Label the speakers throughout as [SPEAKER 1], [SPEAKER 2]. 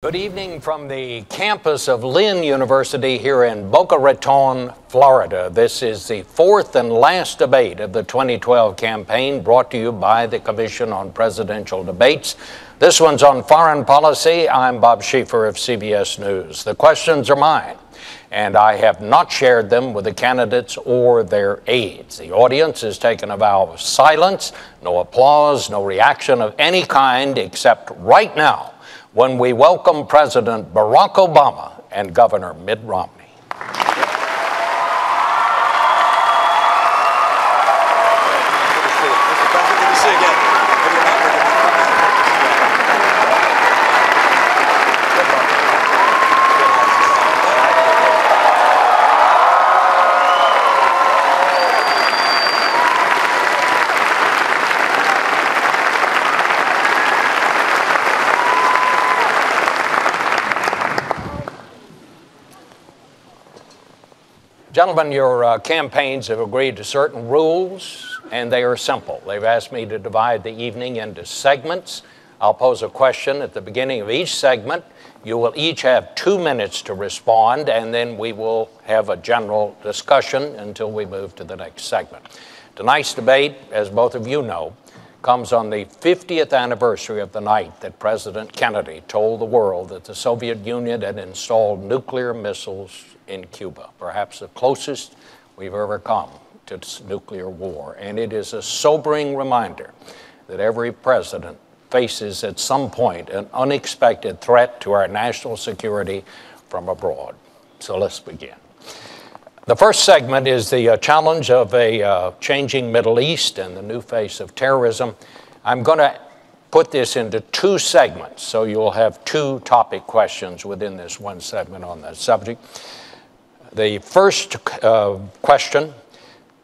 [SPEAKER 1] Good evening from the campus of Lynn University here in Boca Raton, Florida. This is the fourth and last debate of the 2012 campaign brought to you by the Commission on Presidential Debates. This one's on foreign policy. I'm Bob Schieffer of CBS News. The questions are mine, and I have not shared them with the candidates or their aides. The audience has taken a vow of silence, no applause, no reaction of any kind, except right now when we welcome President Barack Obama and Governor Mitt Romney. Gentlemen, your uh, campaigns have agreed to certain rules, and they are simple. They've asked me to divide the evening into segments. I'll pose a question at the beginning of each segment. You will each have two minutes to respond, and then we will have a general discussion until we move to the next segment. Tonight's debate, as both of you know, comes on the 50th anniversary of the night that President Kennedy told the world that the Soviet Union had installed nuclear missiles in Cuba, perhaps the closest we've ever come to nuclear war. And it is a sobering reminder that every president faces at some point an unexpected threat to our national security from abroad. So let's begin. The first segment is the uh, challenge of a uh, changing Middle East and the new face of terrorism. I'm going to put this into two segments, so you'll have two topic questions within this one segment on that subject. The first uh, question,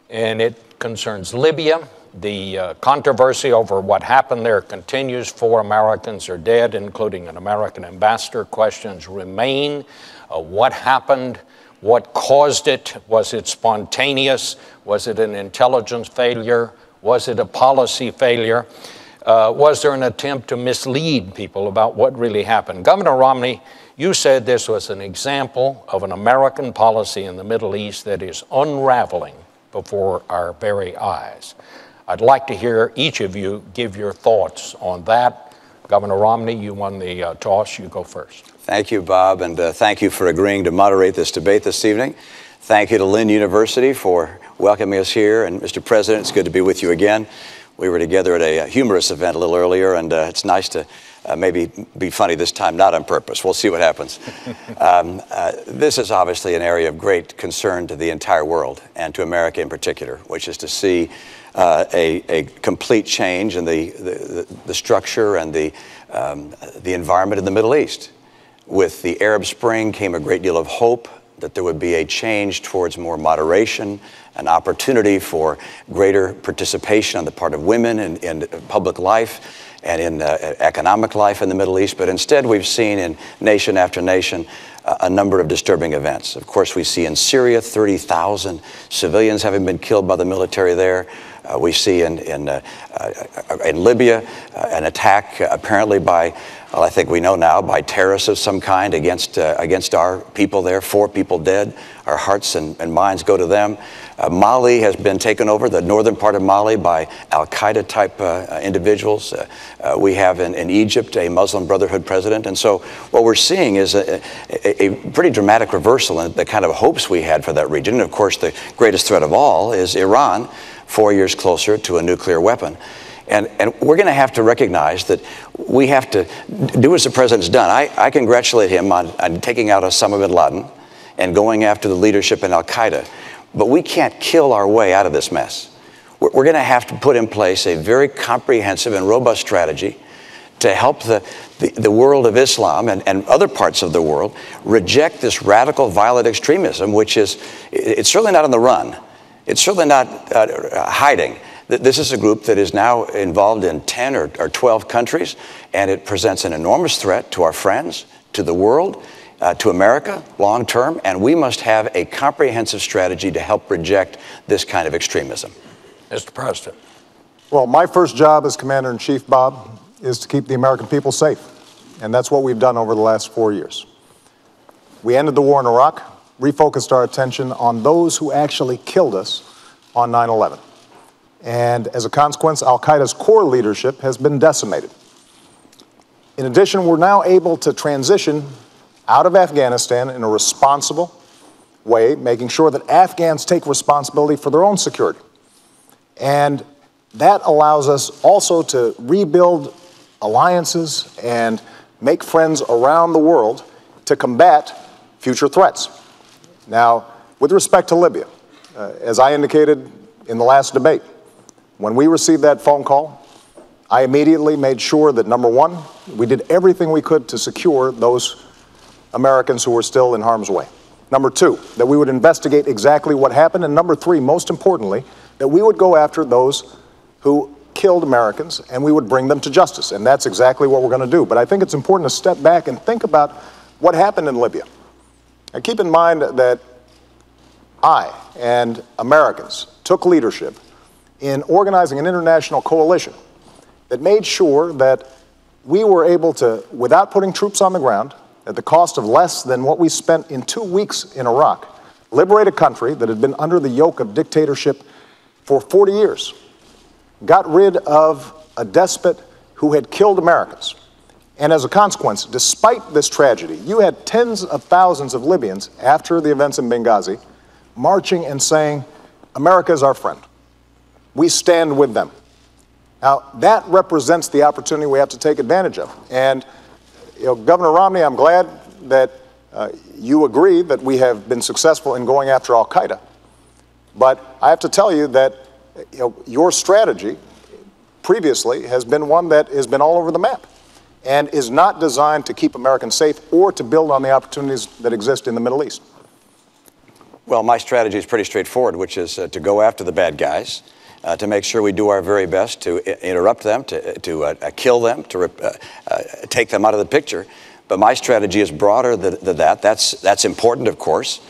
[SPEAKER 1] and it concerns Libya. The uh, controversy over what happened there continues. Four Americans are dead, including an American ambassador. Questions remain. Uh, what happened? What caused it? Was it spontaneous? Was it an intelligence failure? Was it a policy failure? Uh, was there an attempt to mislead people about what really happened? Governor Romney you said this was an example of an American policy in the Middle East that is unraveling before our very eyes. I'd like to hear each of you give your thoughts on that. Governor Romney, you won the uh, toss. You go first.
[SPEAKER 2] Thank you, Bob, and uh, thank you for agreeing to moderate this debate this evening. Thank you to Lynn University for welcoming us here. And Mr. President, it's good to be with you again. We were together at a humorous event a little earlier, and uh, it's nice to uh, maybe be funny this time, not on purpose. We'll see what happens. um, uh, this is obviously an area of great concern to the entire world and to America in particular, which is to see uh, a, a, complete change in the, the, the structure and the, um, the environment in the Middle East. With the Arab Spring came a great deal of hope that there would be a change towards more moderation, an opportunity for greater participation on the part of women in, in public life and in uh, economic life in the Middle East, but instead we've seen in nation after nation uh, a number of disturbing events. Of course, we see in Syria 30,000 civilians having been killed by the military there. Uh, we see in, in, uh, uh, in Libya uh, an attack apparently by, well, I think we know now, by terrorists of some kind against, against our people there. Four people dead. Our hearts and, and minds go to them. Uh, Mali has been taken over, the northern part of Mali, by Al Qaeda type uh, individuals. Uh, uh, we have in, in, Egypt a Muslim Brotherhood president. And so what we're seeing is a, a, a, pretty dramatic reversal in the kind of hopes we had for that region. And of course, the greatest threat of all is Iran, four years closer to a nuclear weapon. And, and we're going to have to recognize that we have to do as the president's done. I, I congratulate him on, on taking out Osama bin Laden and going after the leadership in Al Qaeda. But we can't kill our way out of this mess. We're, we're going to have to put in place a very comprehensive and robust strategy to help the, the, the, world of Islam and, and other parts of the world reject this radical violent extremism, which is, it's certainly not on the run. It's certainly not uh, hiding. This is a group that is now involved in 10 or, or 12 countries, and it presents an enormous threat to our friends, to the world, uh, to America long term, and we must have a comprehensive strategy to help reject this kind of extremism.
[SPEAKER 1] Mr. President.
[SPEAKER 3] Well, my first job as Commander in Chief, Bob, is to keep the American people safe. and that's what we've done over the last four years. We ended the war in Iraq, refocused our attention on those who actually killed us on 9 11. And as a consequence, Al Qaeda's core leadership has been decimated. In addition, we're now able to transition out of Afghanistan in a responsible way, making sure that Afghans take responsibility for their own security. And that allows us also to rebuild alliances and make friends around the world to combat future threats. Now, with respect to Libya, uh, as I indicated in the last debate, when we received that phone call, I immediately made sure that number one, we did everything we could to secure those Americans who were still in harm's way. Number two, that we would investigate exactly what happened. And number three, most importantly, that we would go after those who killed Americans and we would bring them to justice. And that's exactly what we're going to do. But I think it's important to step back and think about what happened in Libya. And keep in mind that I and Americans took leadership in organizing an international coalition that made sure that we were able to, without putting troops on the ground, at the cost of less than what we spent in two weeks in Iraq, liberate a country that had been under the yoke of dictatorship for 40 years, got rid of a despot who had killed Americans. And as a consequence, despite this tragedy, you had tens of thousands of Libyans after the events in Benghazi marching and saying, America is our friend. We stand with them. Now, that represents the opportunity we have to take advantage of. And you know, Governor Romney, I'm glad that uh, you agree that we have been successful in going after Al Qaeda. But I have to tell you that you know, your strategy previously has been one that has been all over the map and is not designed to keep Americans safe or to build on the opportunities that exist in the Middle East.
[SPEAKER 2] Well, my strategy is pretty straightforward, which is uh, to go after the bad guys, uh, to make sure we do our very best to interrupt them, to, to uh, uh kill them, to uh, uh, take them out of the picture. But my strategy is broader than, than, that. That's, that's important, of course.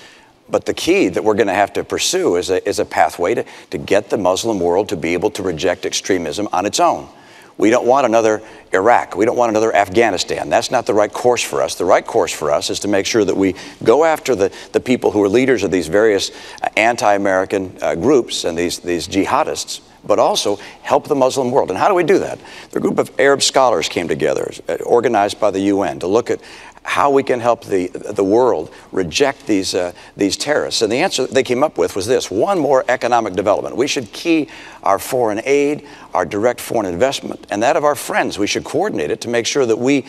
[SPEAKER 2] But the key that we're going to have to pursue is a, is a pathway to, to get the Muslim world to be able to reject extremism on its own. We don't want another Iraq. We don't want another Afghanistan. That's not the right course for us. The right course for us is to make sure that we go after the, the people who are leaders of these various uh, anti American uh, groups and these, these jihadists, but also help the Muslim world. And how do we do that? The group of Arab scholars came together, uh, organized by the UN, to look at how we can help the, the world reject these, uh, these terrorists. And the answer they came up with was this one more economic development. We should key our foreign aid, our direct foreign investment, and that of our friends. We should coordinate it to make sure that we,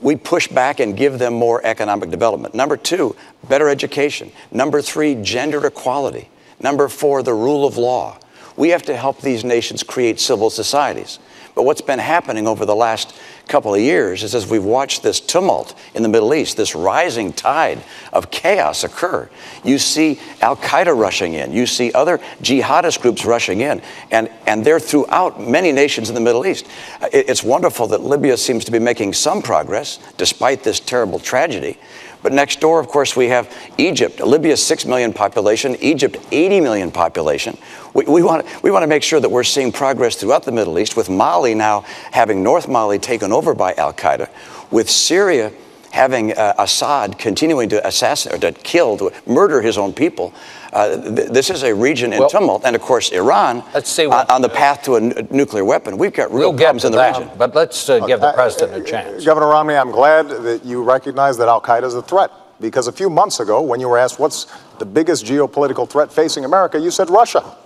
[SPEAKER 2] we push back and give them more economic development. Number two, better education. Number three, gender equality. Number four, the rule of law. We have to help these nations create civil societies. But what's been happening over the last couple of years is as we've watched this tumult in the Middle East, this rising tide of chaos occur, you see Al Qaeda rushing in, you see other jihadist groups rushing in, and, and they're throughout many nations in the Middle East. It's wonderful that Libya seems to be making some progress despite this terrible tragedy. But next door, of course, we have Egypt. Libya's 6 million population, Egypt 80 million population. We, we, want, we want to make sure that we're seeing progress throughout the Middle East, with Mali now having North Mali taken over by Al Qaeda, with Syria having uh, Assad continuing to assassinate, or to kill, to murder his own people. Uh, th- this is a region in well, tumult, and of course, Iran
[SPEAKER 1] let's see what,
[SPEAKER 2] on, on the path to a n- nuclear weapon. We've got real
[SPEAKER 1] we'll
[SPEAKER 2] problems in the
[SPEAKER 1] that,
[SPEAKER 2] region.
[SPEAKER 1] But let's uh, give the president a chance.
[SPEAKER 3] Governor Romney, I'm glad that you recognize that Al Qaeda is a threat. Because a few months ago, when you were asked what's the biggest geopolitical threat facing America, you said Russia.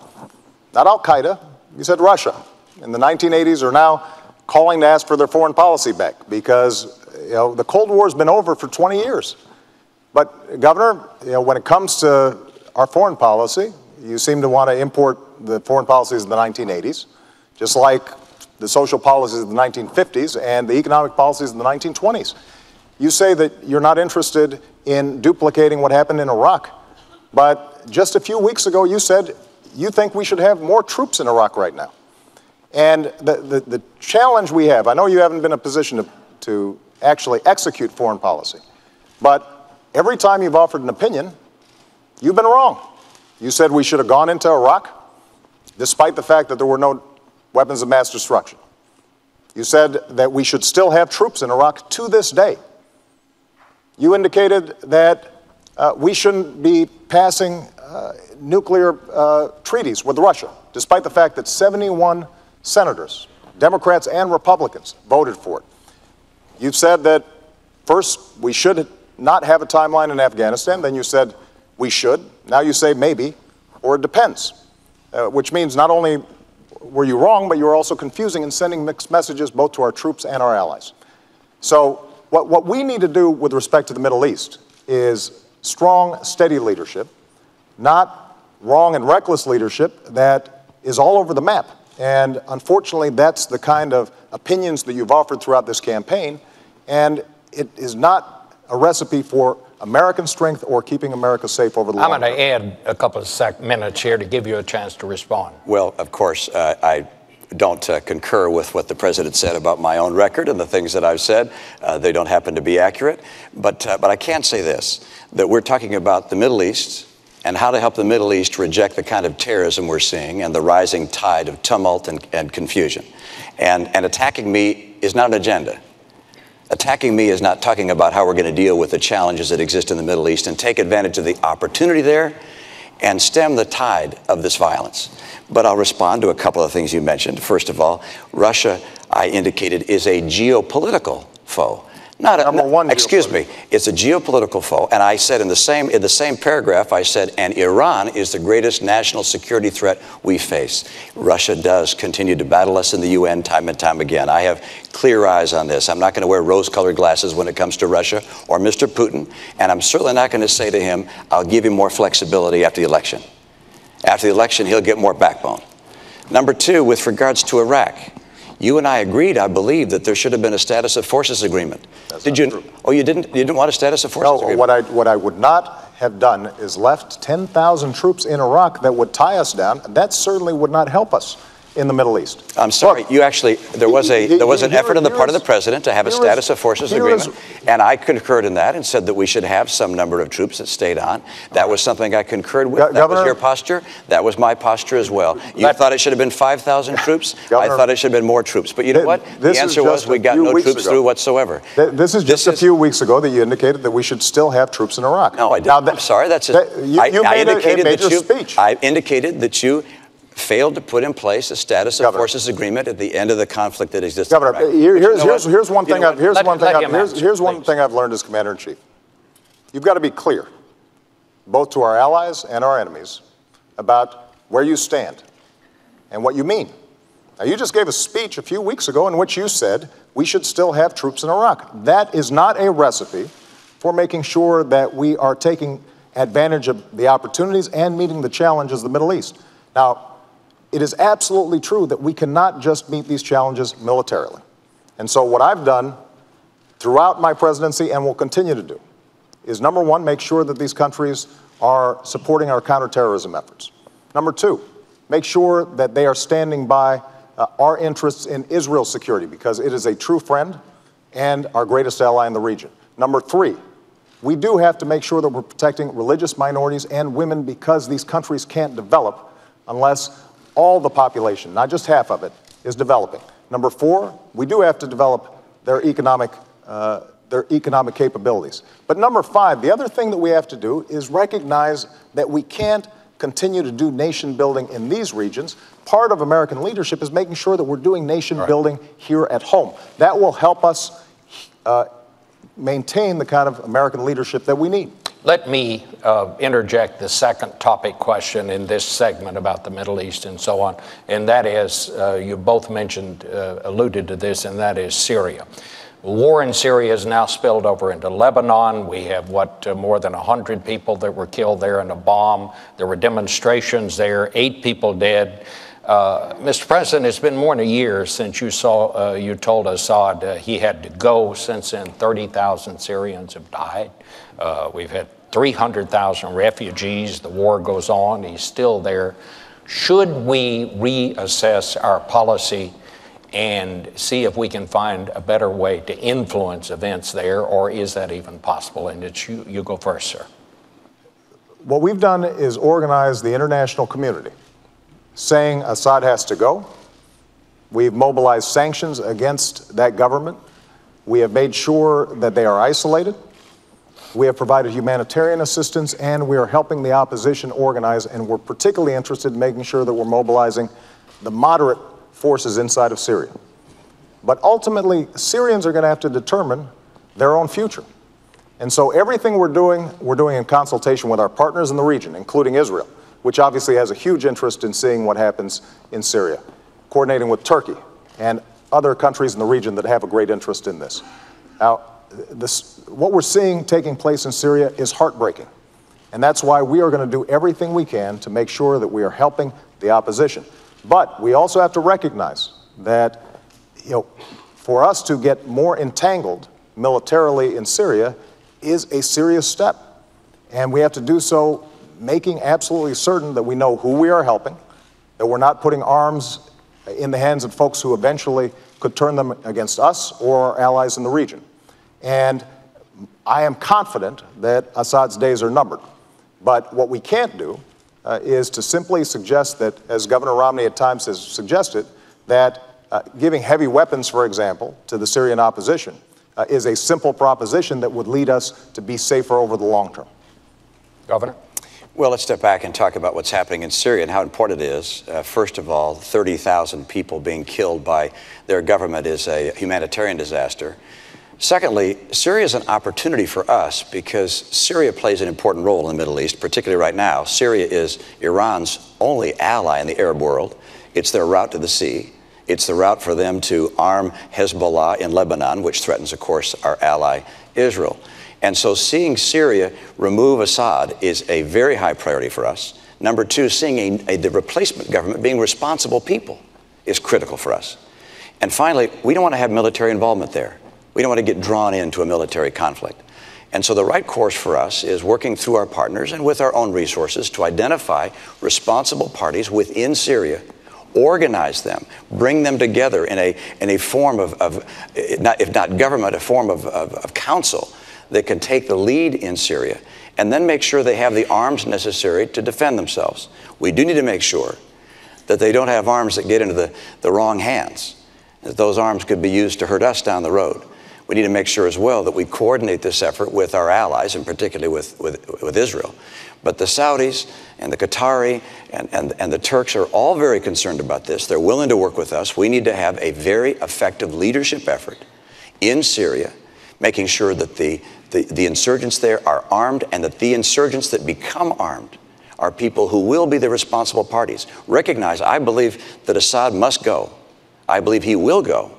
[SPEAKER 3] Not Al Qaeda, you said Russia. In the 1980s are now calling to ask for their foreign policy back because you know, the Cold War has been over for 20 years. But, Governor, you know, when it comes to our foreign policy, you seem to want to import the foreign policies of the 1980s, just like the social policies of the 1950s and the economic policies of the 1920s. You say that you're not interested in duplicating what happened in Iraq, but just a few weeks ago you said you think we should have more troops in Iraq right now. And the, the, the challenge we have, I know you haven't been in a position to, to actually execute foreign policy, but every time you've offered an opinion, you've been wrong. You said we should have gone into Iraq, despite the fact that there were no weapons of mass destruction. You said that we should still have troops in Iraq to this day. You indicated that uh, we shouldn't be passing uh, nuclear uh, treaties with Russia, despite the fact that 71 senators, Democrats and Republicans, voted for it. You've said that first we should not have a timeline in Afghanistan, then you said we should, now you say maybe, or it depends, uh, which means not only were you wrong, but you were also confusing and sending mixed messages both to our troops and our allies. So, what, what we need to do with respect to the Middle East is strong, steady leadership, not wrong and reckless leadership that is all over the map. And unfortunately, that's the kind of opinions that you've offered throughout this campaign. And it is not a recipe for American strength or keeping America safe over the
[SPEAKER 1] I'm
[SPEAKER 3] long
[SPEAKER 1] going to add a couple of sec- minutes here to give you a chance to respond.
[SPEAKER 2] Well, of course, uh, I don't uh, concur with what the president said about my own record and the things that I've said. Uh, they don't happen to be accurate. But, uh, but I can say this that we're talking about the Middle East and how to help the Middle East reject the kind of terrorism we're seeing and the rising tide of tumult and, and confusion. And, and attacking me is not an agenda. Attacking me is not talking about how we're going to deal with the challenges that exist in the Middle East and take advantage of the opportunity there and stem the tide of this violence. But I'll respond to a couple of things you mentioned. First of all, Russia, I indicated, is a geopolitical foe. Not a,
[SPEAKER 3] Number one
[SPEAKER 2] excuse me, it's a geopolitical foe. And I said in the same in the same paragraph, I said, and Iran is the greatest national security threat we face. Russia does continue to battle us in the UN time and time again. I have clear eyes on this. I'm not going to wear rose-colored glasses when it comes to Russia or Mr. Putin, and I'm certainly not going to say to him, I'll give him more flexibility after the election. After the election, he'll get more backbone. Number two, with regards to Iraq, you and I agreed, I believe, that there should have been a status of forces agreement.
[SPEAKER 3] That's
[SPEAKER 2] Did you?
[SPEAKER 3] true.
[SPEAKER 2] Oh, you didn't. You didn't want a status of forces
[SPEAKER 3] No,
[SPEAKER 2] agreement.
[SPEAKER 3] what I, what I would not have done is left 10,000 troops in Iraq that would tie us down. That certainly would not help us in the Middle East.
[SPEAKER 2] I'm sorry.
[SPEAKER 3] Look,
[SPEAKER 2] you actually there was a there was an
[SPEAKER 3] here-
[SPEAKER 2] effort on the part of the president to have a status
[SPEAKER 3] is-
[SPEAKER 2] of forces
[SPEAKER 3] here is-
[SPEAKER 2] agreement, and I concurred in that and said that we should have some number of troops that stayed on. That was something I concurred with. That was your posture. That was my posture as well. You
[SPEAKER 1] Let-
[SPEAKER 2] thought it should have been 5,000 troops. I thought it should have been more troops. But you know what?
[SPEAKER 3] this
[SPEAKER 2] the
[SPEAKER 3] is
[SPEAKER 2] answer was
[SPEAKER 3] just
[SPEAKER 2] we
[SPEAKER 3] a
[SPEAKER 2] got no troops
[SPEAKER 3] ago.
[SPEAKER 2] through whatsoever.
[SPEAKER 3] Th- This is just
[SPEAKER 2] This
[SPEAKER 3] a few weeks ago that you indicated that we should still have troops in Iraq.
[SPEAKER 2] No, I didn't.
[SPEAKER 3] Now, that-
[SPEAKER 2] I'm sorry. That's just,
[SPEAKER 3] that- you, you
[SPEAKER 2] I
[SPEAKER 3] made a-
[SPEAKER 2] indicated
[SPEAKER 3] a
[SPEAKER 2] that
[SPEAKER 3] major
[SPEAKER 2] you.
[SPEAKER 3] speech.
[SPEAKER 2] I indicated that you failed to put in place a status of
[SPEAKER 3] Governor.
[SPEAKER 2] forces agreement at the end of the conflict that exists.
[SPEAKER 3] Governor,
[SPEAKER 2] in
[SPEAKER 3] here-
[SPEAKER 2] But you
[SPEAKER 3] here's,
[SPEAKER 2] know
[SPEAKER 3] here's, here's one
[SPEAKER 2] You
[SPEAKER 3] thing.
[SPEAKER 2] know
[SPEAKER 3] I've, here's
[SPEAKER 1] Let-
[SPEAKER 3] one thing. I've, here's, here's one
[SPEAKER 1] please.
[SPEAKER 3] thing I've learned as commander in chief. You've got to be clear, both to our allies and our enemies, about where you stand and what you mean. Now, you just gave a speech a few weeks ago in which you said we should still have troops in Iraq. That is not a recipe for making sure that we are taking advantage of the opportunities and meeting the challenges of the Middle East. Now, it is absolutely true that we cannot just meet these challenges militarily. And so, what I've done throughout my presidency and will continue to do is number one, make sure that these countries are supporting our counterterrorism efforts. Number two, make sure that they are standing by uh, our interests in Israel's security because it is a true friend and our greatest ally in the region. Number three, we do have to make sure that we're protecting religious minorities and women because these countries can't develop unless all the population, not just half of it, is developing. Number four, we do have to develop their economic, uh, their economic capabilities. But number five, the other thing that we have to do is recognize that we can't continue to do nation building in these regions. Part of American leadership is making sure that we're doing nation building here at home. That will help us uh, maintain the kind of American leadership that we need.
[SPEAKER 1] Let me uh, interject the second topic question in this segment about the Middle East and so on, and that is uh, you both mentioned, uh, alluded to this, and that is Syria. War in Syria has now spilled over into Lebanon. We have, what, uh, more than 100 people that were killed there in a bomb. There were demonstrations there, eight people dead. Uh, Mr. President, it's been more than a year since you saw, uh, you told Assad uh, he had to go. Since then, 30,000 Syrians have died. Uh, we've had 300,000 refugees. The war goes on. He's still there. Should we reassess our policy and see if we can find a better way to influence events there, or is that even possible? And it's you, you go first, sir.
[SPEAKER 3] What we've done is organize the international community saying Assad has to go, We've mobilized sanctions against that government. We have made sure that they are isolated. We have provided humanitarian assistance, and we are helping the opposition organize, and we're particularly interested in making sure that we're mobilizing the moderate forces inside of Syria. But ultimately, Syrians are going to have to determine their own future. And so everything we're doing, we're doing in consultation with our partners in the region, including Israel, which obviously has a huge interest in seeing what happens in Syria, coordinating with Turkey and other countries in the region that have a great interest in this. Now, this, what we're seeing taking place in Syria is heartbreaking. And that's why we are going to do everything we can to make sure that we are helping the opposition. But we also have to recognize that you know, for us to get more entangled militarily in Syria is a serious step. And we have to do so making absolutely certain that we know who we are helping, that we're not putting arms in the hands of folks who eventually could turn them against us or our allies in the region. And I am confident that Assad's days are numbered. But what we can't do uh, is to simply suggest that, as Governor Romney at times has suggested, that uh, giving heavy weapons, for example, to the Syrian opposition uh, is a simple proposition that would lead us to be safer over the long term.
[SPEAKER 1] Governor?
[SPEAKER 2] Well, let's step back and talk about what's happening in Syria and how important it is. Uh, first of all, 30,000 people being killed by their government is a humanitarian disaster. Secondly, Syria is an opportunity for us because Syria plays an important role in the Middle East, particularly right now. Syria is Iran's only ally in the Arab world. It's their route to the sea. It's the route for them to arm Hezbollah in Lebanon, which threatens, of course, our ally Israel. And so seeing Syria remove Assad is a very high priority for us. Number two, seeing a, a, the replacement government being responsible people is critical for us. And finally, we don't want to have military involvement there. We don't want to get drawn into a military conflict. And so the right course for us is working through our partners and with our own resources to identify responsible parties within Syria organize them, bring them together in a, in a form of, of not, if not government, a form of, of, of council that can take the lead in Syria, and then make sure they have the arms necessary to defend themselves. We do need to make sure that they don't have arms that get into the, the wrong hands, that those arms could be used to hurt us down the road. We need to make sure as well that we coordinate this effort with our allies, and particularly with, with, with Israel. But the Saudis and the Qatari and, and, and the Turks are all very concerned about this. They're willing to work with us. We need to have a very effective leadership effort in Syria, making sure that the, the, the insurgents there are armed and that the insurgents that become armed are people who will be the responsible parties. Recognize, I believe that Assad must go. I believe he will go.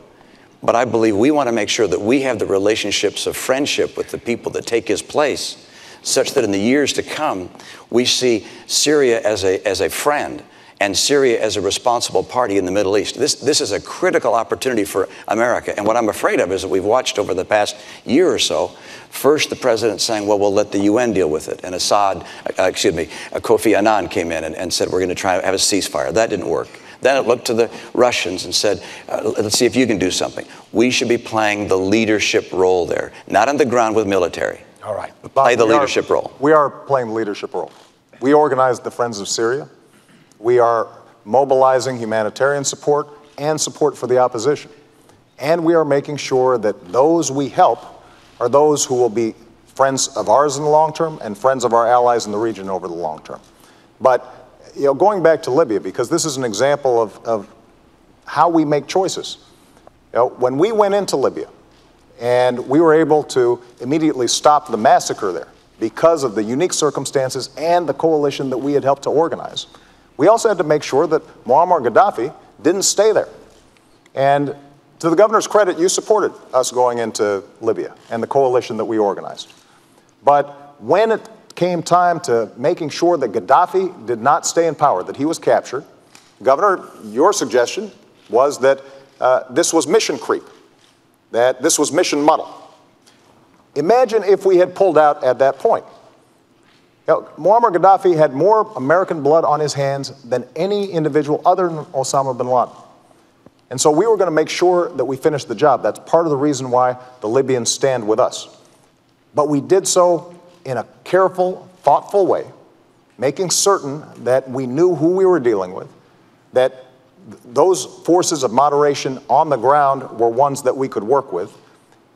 [SPEAKER 2] But I believe we want to make sure that we have the relationships of friendship with the people that take his place such that in the years to come, we see Syria as a, as a friend and Syria as a responsible party in the Middle East. This, this is a critical opportunity for America. And what I'm afraid of is that we've watched over the past year or so, first the president saying, well, we'll let the UN deal with it. And Assad, uh, excuse me, uh, Kofi Annan came in and, and said, we're going to try to have a ceasefire. That didn't work. Then it looked to the Russians and said, uh, let's see if you can do something. We should be playing the leadership role there, not on the ground with military
[SPEAKER 1] all right.
[SPEAKER 2] Play the leadership
[SPEAKER 3] are,
[SPEAKER 2] role.
[SPEAKER 3] We are playing the leadership role. We organized the Friends of Syria. We are mobilizing humanitarian support and support for the opposition. And we are making sure that those we help are those who will be friends of ours in the long term and friends of our allies in the region over the long term. But you know, going back to Libya, because this is an example of, of how we make choices. You know, when we went into Libya, and we were able to immediately stop the massacre there because of the unique circumstances and the coalition that we had helped to organize. We also had to make sure that Muammar Gaddafi didn't stay there. And to the governor's credit, you supported us going into Libya and the coalition that we organized. But when it came time to making sure that Gaddafi did not stay in power, that he was captured, Governor, your suggestion was that uh, this was mission creep that this was mission muddle. Imagine if we had pulled out at that point. Muammar Gaddafi had more American blood on his hands than any individual other than Osama bin Laden. And so we were going to make sure that we finished the job. That's part of the reason why the Libyans stand with us. But we did so in a careful, thoughtful way, making certain that we knew who we were dealing with, that those forces of moderation on the ground were ones that we could work with.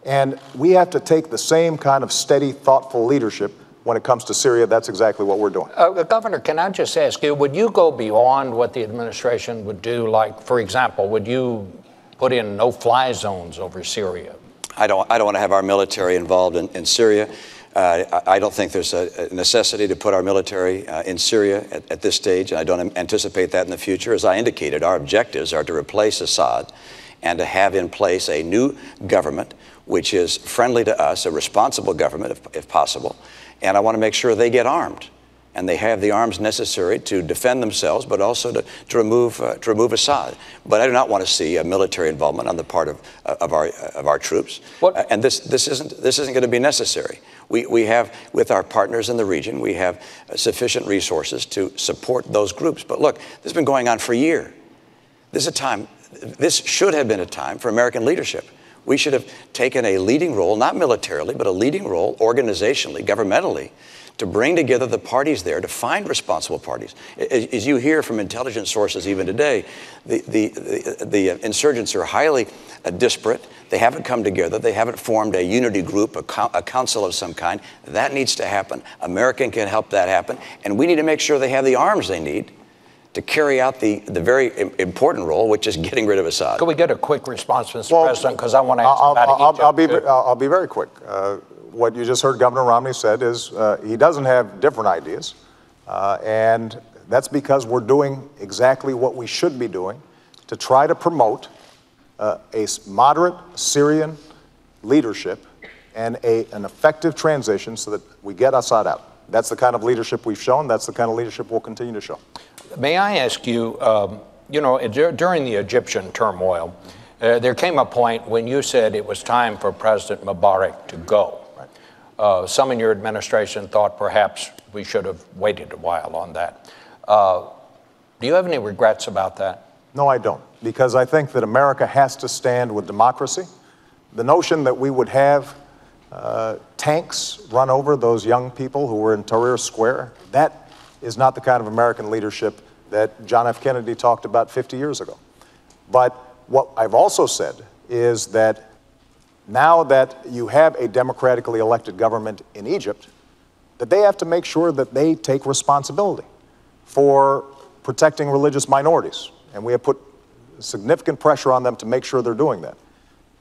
[SPEAKER 3] And we have to take the same kind of steady, thoughtful leadership when it comes to Syria. That's exactly what we're doing.
[SPEAKER 1] Uh, Governor, can I just ask you, would you go beyond what the administration would do? Like, for example, would you put in no fly zones over Syria?
[SPEAKER 2] I don't, I don't want to have our military involved in, in Syria. Uh, I, I don't think there's a, a necessity to put our military uh, in Syria at, at this stage, and I don't anticipate that in the future. As I indicated, our objectives are to replace Assad and to have in place a new government which is friendly to us, a responsible government, if, if possible. And I want to make sure they get armed and they have the arms necessary to defend themselves, but also to, to, remove, uh, to remove Assad. But I do not want to see a military involvement on the part of, uh, of, our, of our troops. Uh, and this, this, isn't, this isn't going to be necessary. We, we have, with our partners in the region, we have uh, sufficient resources to support those groups. But look, this has been going on for a year. This is a time, this should have been a time for American leadership. We should have taken a leading role, not militarily, but a leading role organizationally, governmentally, to bring together the parties there to find responsible parties. As you hear from intelligence sources even today, the, the, the, the insurgents are highly uh, disparate. They haven't come together. They haven't formed a unity group, a, co- a council of some kind. That needs to happen. American can help that happen. And we need to make sure they have the arms they need to carry out the, the very important role, which is getting rid of Assad.
[SPEAKER 1] Can we get a quick response, Mr. Well, President? Because I want to ask
[SPEAKER 3] I'll,
[SPEAKER 1] about
[SPEAKER 3] I'll,
[SPEAKER 1] Egypt.
[SPEAKER 3] I'll be, I'll be very quick. Uh, what you just heard Governor Romney said is uh, he doesn't have different ideas. Uh, and that's because we're doing exactly what we should be doing to try to promote uh, a moderate Syrian leadership and a, an effective transition so that we get Assad out. That's the kind of leadership we've shown. That's the kind of leadership we'll continue to show.
[SPEAKER 1] May I ask you, um, you know, during the Egyptian turmoil, uh, there came a point when you said it was time for President Mubarak to go. Uh, some in your administration thought perhaps we should have waited a while on that. Uh, do you have any regrets about that?
[SPEAKER 3] No, I don't, because I think that America has to stand with democracy. The notion that we would have uh, tanks run over those young people who were in Tahrir Square, that is not the kind of American leadership that John F. Kennedy talked about 50 years ago. But what I've also said is that now that you have a democratically elected government in Egypt, that they have to make sure that they take responsibility for protecting religious minorities. And we have put significant pressure on them to make sure they're doing that.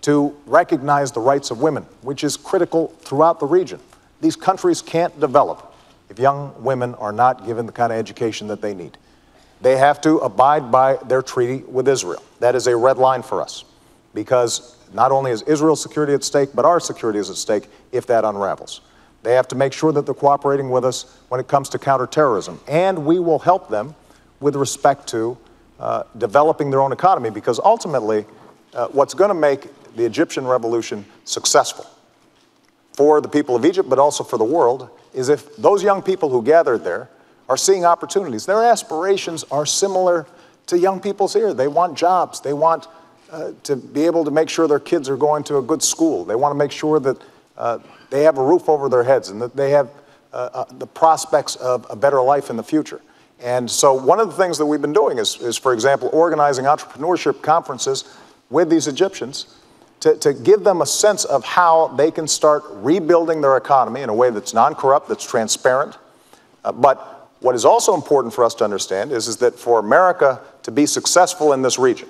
[SPEAKER 3] To recognize the rights of women, which is critical throughout the region. These countries can't develop if young women are not given the kind of education that they need. They have to abide by their treaty with Israel. That is a red line for us because not only is Israel's security at stake, but our security is at stake if that unravels. They have to make sure that they're cooperating with us when it comes to counterterrorism. And we will help them with respect to uh, developing their own economy because ultimately, uh, what's going to make the Egyptian revolution successful for the people of Egypt, but also for the world, is if those young people who gathered there are seeing opportunities. Their aspirations are similar to young people's here. They want jobs, they want uh, to be able to make sure their kids are going to a good school. They want to make sure that uh, they have a roof over their heads and that they have uh, uh, the prospects of a better life in the future. And so, one of the things that we've been doing is, is for example, organizing entrepreneurship conferences with these Egyptians to, to give them a sense of how they can start rebuilding their economy in a way that's non corrupt, that's transparent. Uh, but what is also important for us to understand is, is that for America to be successful in this region,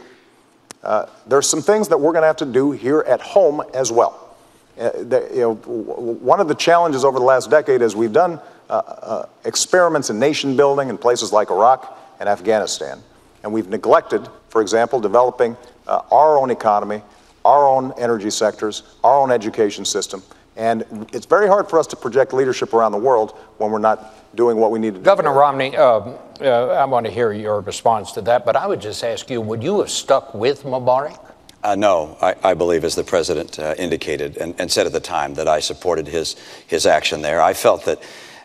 [SPEAKER 3] uh, there's some things that we're going to have to do here at home as well. Uh, the, you know, one of the challenges over the last decade is we've done uh, uh, experiments in nation building in places like Iraq and Afghanistan, and we've neglected, for example, developing uh, our own economy, our own energy sectors, our own education system. And it's very hard for us to project leadership around the world when we're not doing what we need to do.
[SPEAKER 1] Governor Romney, uh, uh, I want to hear your response to that, but I would just ask you would you have stuck with Mubarak?
[SPEAKER 2] Uh, no, I, I, believe, as the president uh, indicated and, and, said at the time, that I supported his, his action there. I felt that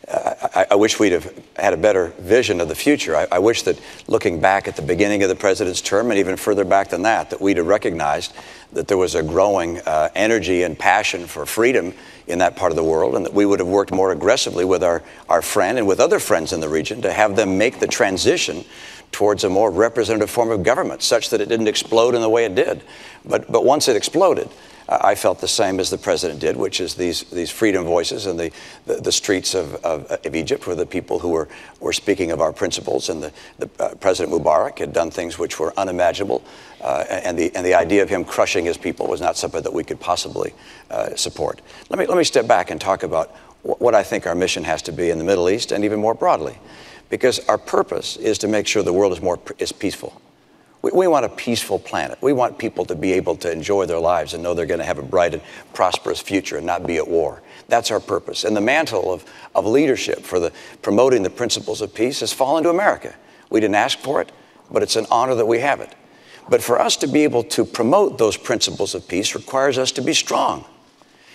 [SPEAKER 2] I, I, wish we'd have had a better vision of the future. I, I, wish that looking back at the beginning of the president's term and even further back than that, that we'd have recognized that there was a growing uh, energy and passion for freedom in that part of the world, and that we would have worked more aggressively with our, our friend and with other friends in the region to have them make the transition towards a more representative form of government, such that it didn't explode in the way it did. But, but once it exploded, I felt the same as the president did, which is these, these freedom voices in the, the, the streets of, of, of, Egypt were the people who were, were speaking of our principles. And the, the uh, President Mubarak had done things which were unimaginable. Uh, and, the, and the idea of him crushing his people was not something that we could possibly uh, support. Let me, let me step back and talk about what I think our mission has to be in the Middle East and even more broadly. Because our purpose is to make sure the world is more is peaceful. We, we want a peaceful planet. We want people to be able to enjoy their lives and know they're going to have a bright and prosperous future and not be at war. That's our purpose. And the mantle of, of leadership for the, promoting the principles of peace has fallen to America. We didn't ask for it, but it's an honor that we have it. But for us to be able to promote those principles of peace requires us to be strong.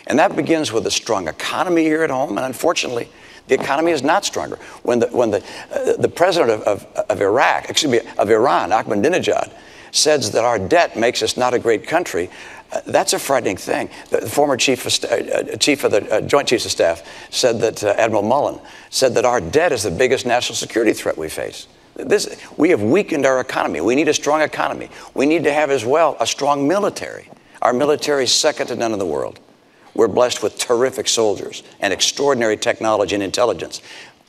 [SPEAKER 2] And that begins with a strong economy here at home. And unfortunately, the economy is not stronger. When the, when the, uh, the president of, of, of, Iraq, excuse me, of Iran, Ahmadinejad, says that our debt makes us not a great country, uh, that's a frightening thing. The, the former chief of, uh, uh, chief of the uh, Joint Chiefs of Staff said that, uh, Admiral Mullen said that our debt is the biggest national security threat we face. This, we have weakened our economy. We need a strong economy. We need to have as well a strong military. Our military is second to none in the world. We're blessed with terrific soldiers and extraordinary technology and intelligence.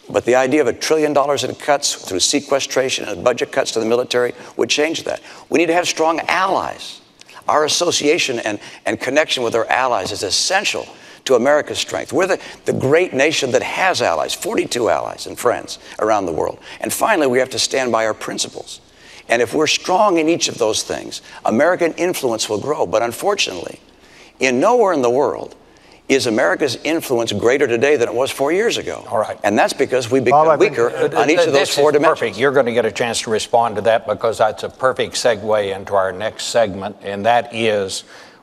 [SPEAKER 2] But the idea of a trillion dollars in cuts through sequestration and budget cuts to the military would change that. We need to have strong allies. Our association and, and connection with our allies is essential to America's strength. We're the, the great nation that has allies, 42 allies and friends around the world. And finally, we have to stand by our principles. And if we're strong in each of those things, American influence will grow. But unfortunately, in nowhere in the world is America's influence greater today than it was four years ago.
[SPEAKER 1] All right.
[SPEAKER 2] And that's because we've become weaker uh, on each of those four dimensions.
[SPEAKER 1] Perfect. You're going to get a chance to respond to that because that's a perfect segue into our next segment, and that is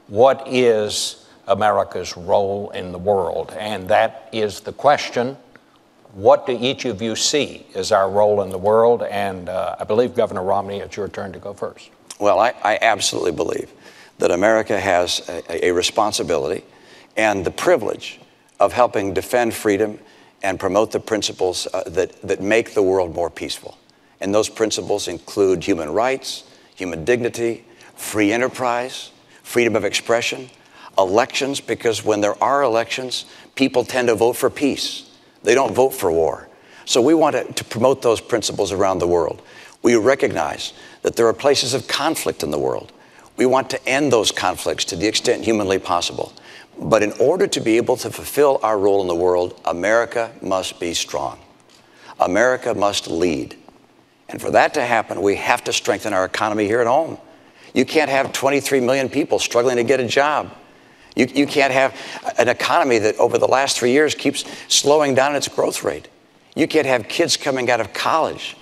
[SPEAKER 1] what is America's role in the world? And that is the question. What do each of you see as our role in the world? And uh, I believe, Governor Romney, it's your turn to go first.
[SPEAKER 2] Well, I, I absolutely believe that America has a, a responsibility and the privilege of helping defend freedom and promote the principles uh, that, that make the world more peaceful. And those principles include human rights, human dignity, free enterprise, freedom of expression, elections, because when there are elections, people tend to vote for peace. They don't vote for war. So we want to, to promote those principles around the world. We recognize that there are places of conflict in the world. We want to end those conflicts to the extent humanly possible. But in order to be able to fulfill our role in the world, America must be strong. America must lead. And for that to happen, we have to strengthen our economy here at home. You can't have 23 million people struggling to get a job. You, you can't have an economy that over the last three years keeps slowing down its growth rate. You can't have kids coming out of college,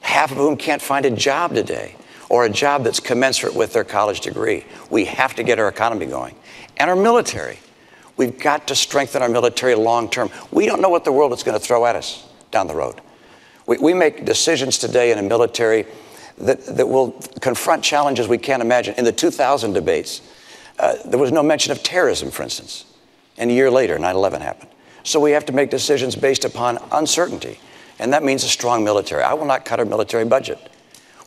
[SPEAKER 2] half of whom can't find a job today or a job that's commensurate with their college degree. We have to get our economy going. And our military. We've got to strengthen our military long term. We don't know what the world is going to throw at us down the road. We, we make decisions today in a military that, that will confront challenges we can't imagine. In the 2000 debates, uh, there was no mention of terrorism, for instance. And a year later, 9 11 happened. So we have to make decisions based upon uncertainty. And that means a strong military. I will not cut our military budget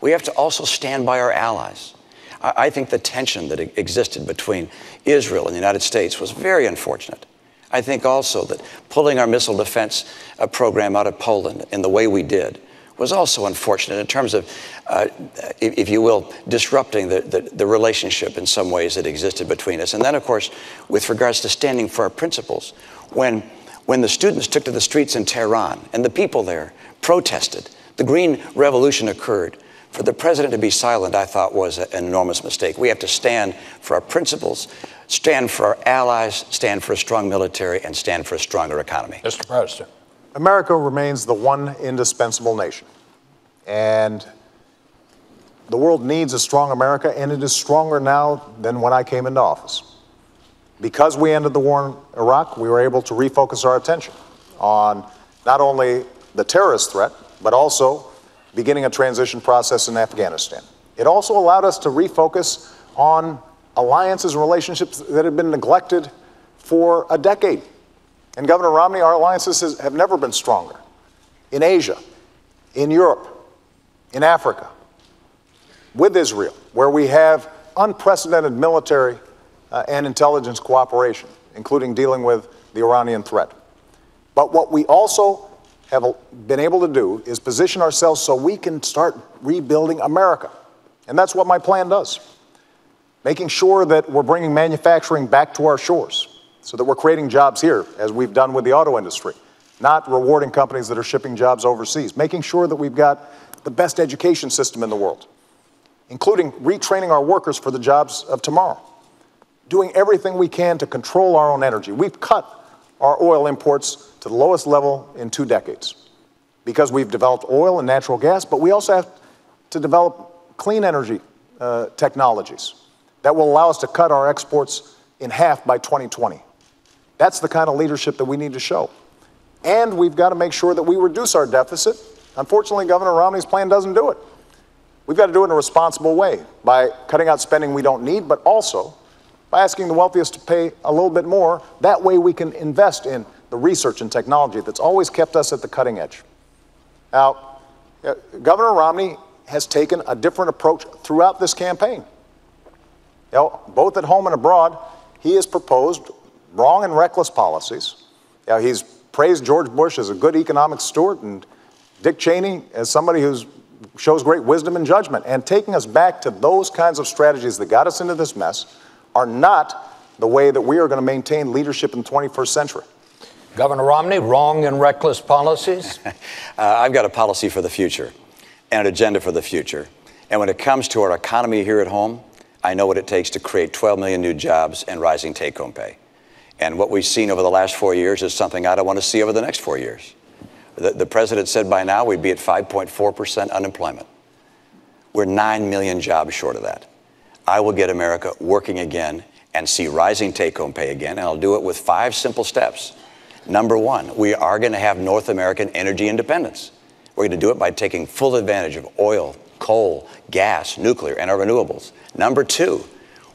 [SPEAKER 2] we have to also stand by our allies. I, I think the tension that existed between Israel and the United States was very unfortunate. I think also that pulling our missile defense uh, program out of Poland in the way we did was also unfortunate in terms of, uh, if, if, you will, disrupting the, the, the, relationship in some ways that existed between us. And then, of course, with regards to standing for our principles, when, when the students took to the streets in Tehran and the people there protested, the Green Revolution occurred. For the president to be silent, I thought, was an enormous mistake. We have to stand for our principles, stand for our allies, stand for a strong military, and stand for a stronger economy.
[SPEAKER 1] Mr. President.
[SPEAKER 3] America remains the one indispensable nation. And the world needs a strong America, and it is stronger now than when I came into office. Because we ended the war in Iraq, we were able to refocus our attention on not only the terrorist threat, but also beginning a transition process in Afghanistan. It also allowed us to refocus on alliances and relationships that had been neglected for a decade. And Governor Romney, our alliances have never been stronger in Asia, in Europe, in Africa, with Israel, where we have unprecedented military uh, and intelligence cooperation, including dealing with the Iranian threat. But what we also have been able to do is position ourselves so we can start rebuilding America. And that's what my plan does. Making sure that we're bringing manufacturing back to our shores so that we're creating jobs here, as we've done with the auto industry, not rewarding companies that are shipping jobs overseas. Making sure that we've got the best education system in the world, including retraining our workers for the jobs of tomorrow. Doing everything we can to control our own energy. We've cut our oil imports to the lowest level in two decades because we've developed oil and natural gas, but we also have to develop clean energy uh, technologies that will allow us to cut our exports in half by 2020. That's the kind of leadership that we need to show. And we've got to make sure that we reduce our deficit. Unfortunately, Governor Romney's plan doesn't do it. We've got to do it in a responsible way by cutting out spending we don't need, but also by asking the wealthiest to pay a little bit more. That way we can invest in the research and technology that's always kept us at the cutting edge. Now, uh, Governor Romney has taken a different approach throughout this campaign. You know, both at home and abroad, he has proposed wrong and reckless policies. You know, he's praised George Bush as a good economic steward and Dick Cheney as somebody who shows great wisdom and judgment. And taking us back to those kinds of strategies that got us into this mess are not the way that we are going to maintain leadership in the 21st century.
[SPEAKER 1] Governor Romney, wrong and reckless policies?
[SPEAKER 2] uh, I've got a policy for the future and an agenda for the future. And when it comes to our economy here at home, I know what it takes to create 12 million new jobs and rising take home pay. And what we've seen over the last four years is something I don't want to see over the next four years. The, the president said by now we'd be at 5.4% unemployment. We're 9 million jobs short of that. I will get America working again and see rising take home pay again, and I'll do it with five simple steps. Number one, we are going to have North American energy independence. We're going to do it by taking full advantage of oil, coal, gas, nuclear, and our renewables. Number two,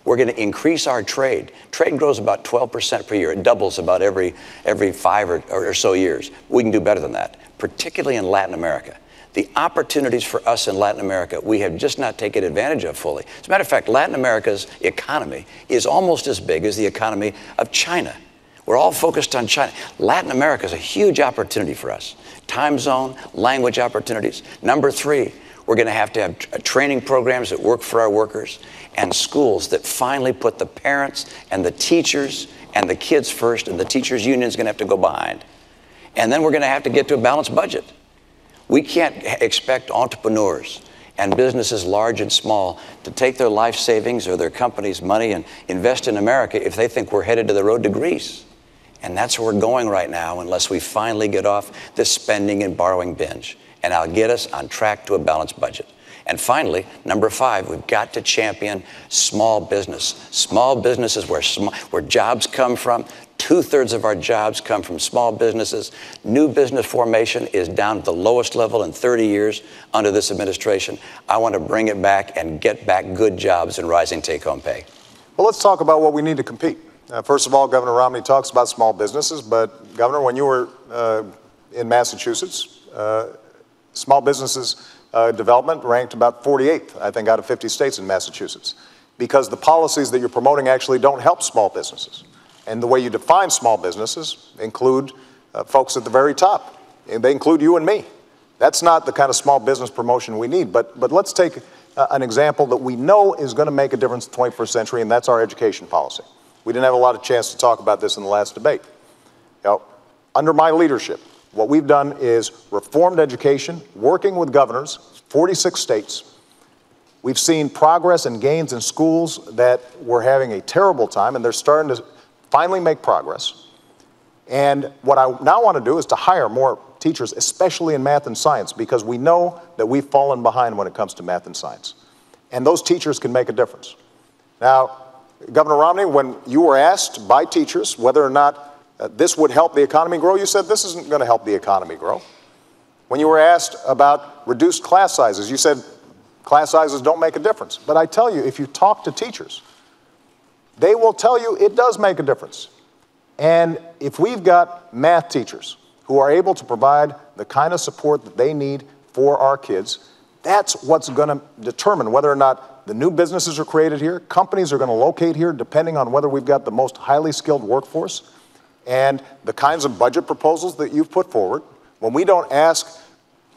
[SPEAKER 2] we're going to increase our trade. Trade grows about 12% per year. It doubles about every, every five or, or so years. We can do better than that, particularly in Latin America. The opportunities for us in Latin America, we have just not taken advantage of fully. As a matter of fact, Latin America's economy is almost as big as the economy of China. We're all focused on China. Latin America is a huge opportunity for us. Time zone, language opportunities. Number three, we're going to have to have training programs that work for our workers and schools that finally put the parents and the teachers and the kids first, and the teachers' union is going to have to go behind. And then we're going to have to get to a balanced budget. We can't expect entrepreneurs and businesses large and small to take their life savings or their company's money and invest in America if they think we're headed to the road to Greece. And that's where we're going right now unless we finally get off this spending and borrowing binge. And I'll get us on track to a balanced budget. And finally, number five, we've got to champion small business. Small business is where, sm- where jobs come from. Two thirds of our jobs come from small businesses. New business formation is down at the lowest level in 30 years under this administration. I want to bring it back and get back good jobs and rising take home pay.
[SPEAKER 3] Well, let's talk about what we need to compete. Uh, first of all, Governor Romney talks about small businesses, but Governor, when you were uh, in Massachusetts, uh, small businesses uh, development ranked about 48th, I think, out of 50 states in Massachusetts, because the policies that you're promoting actually don't help small businesses. And the way you define small businesses include uh, folks at the very top. And they include you and me. That's not the kind of small business promotion we need. But, but let's take uh, an example that we know is going to make a difference in the 21st century, and that's our education policy. We didn't have a lot of chance to talk about this in the last debate. You know, under my leadership, what we've done is reformed education, working with governors, 46 states. We've seen progress and gains in schools that were having a terrible time, and they're starting to finally make progress. And what I now want to do is to hire more teachers, especially in math and science, because we know that we've fallen behind when it comes to math and science. And those teachers can make a difference. Now, Governor Romney, when you were asked by teachers whether or not uh, this would help the economy grow, you said this isn't going to help the economy grow. When you were asked about reduced class sizes, you said class sizes don't make a difference. But I tell you, if you talk to teachers, they will tell you it does make a difference. And if we've got math teachers who are able to provide the kind of support that they need for our kids, That's what's going to determine whether or not the new businesses are created here, companies are going to locate here, depending on whether we've got the most highly skilled workforce, and the kinds of budget proposals that you've put forward. When we don't ask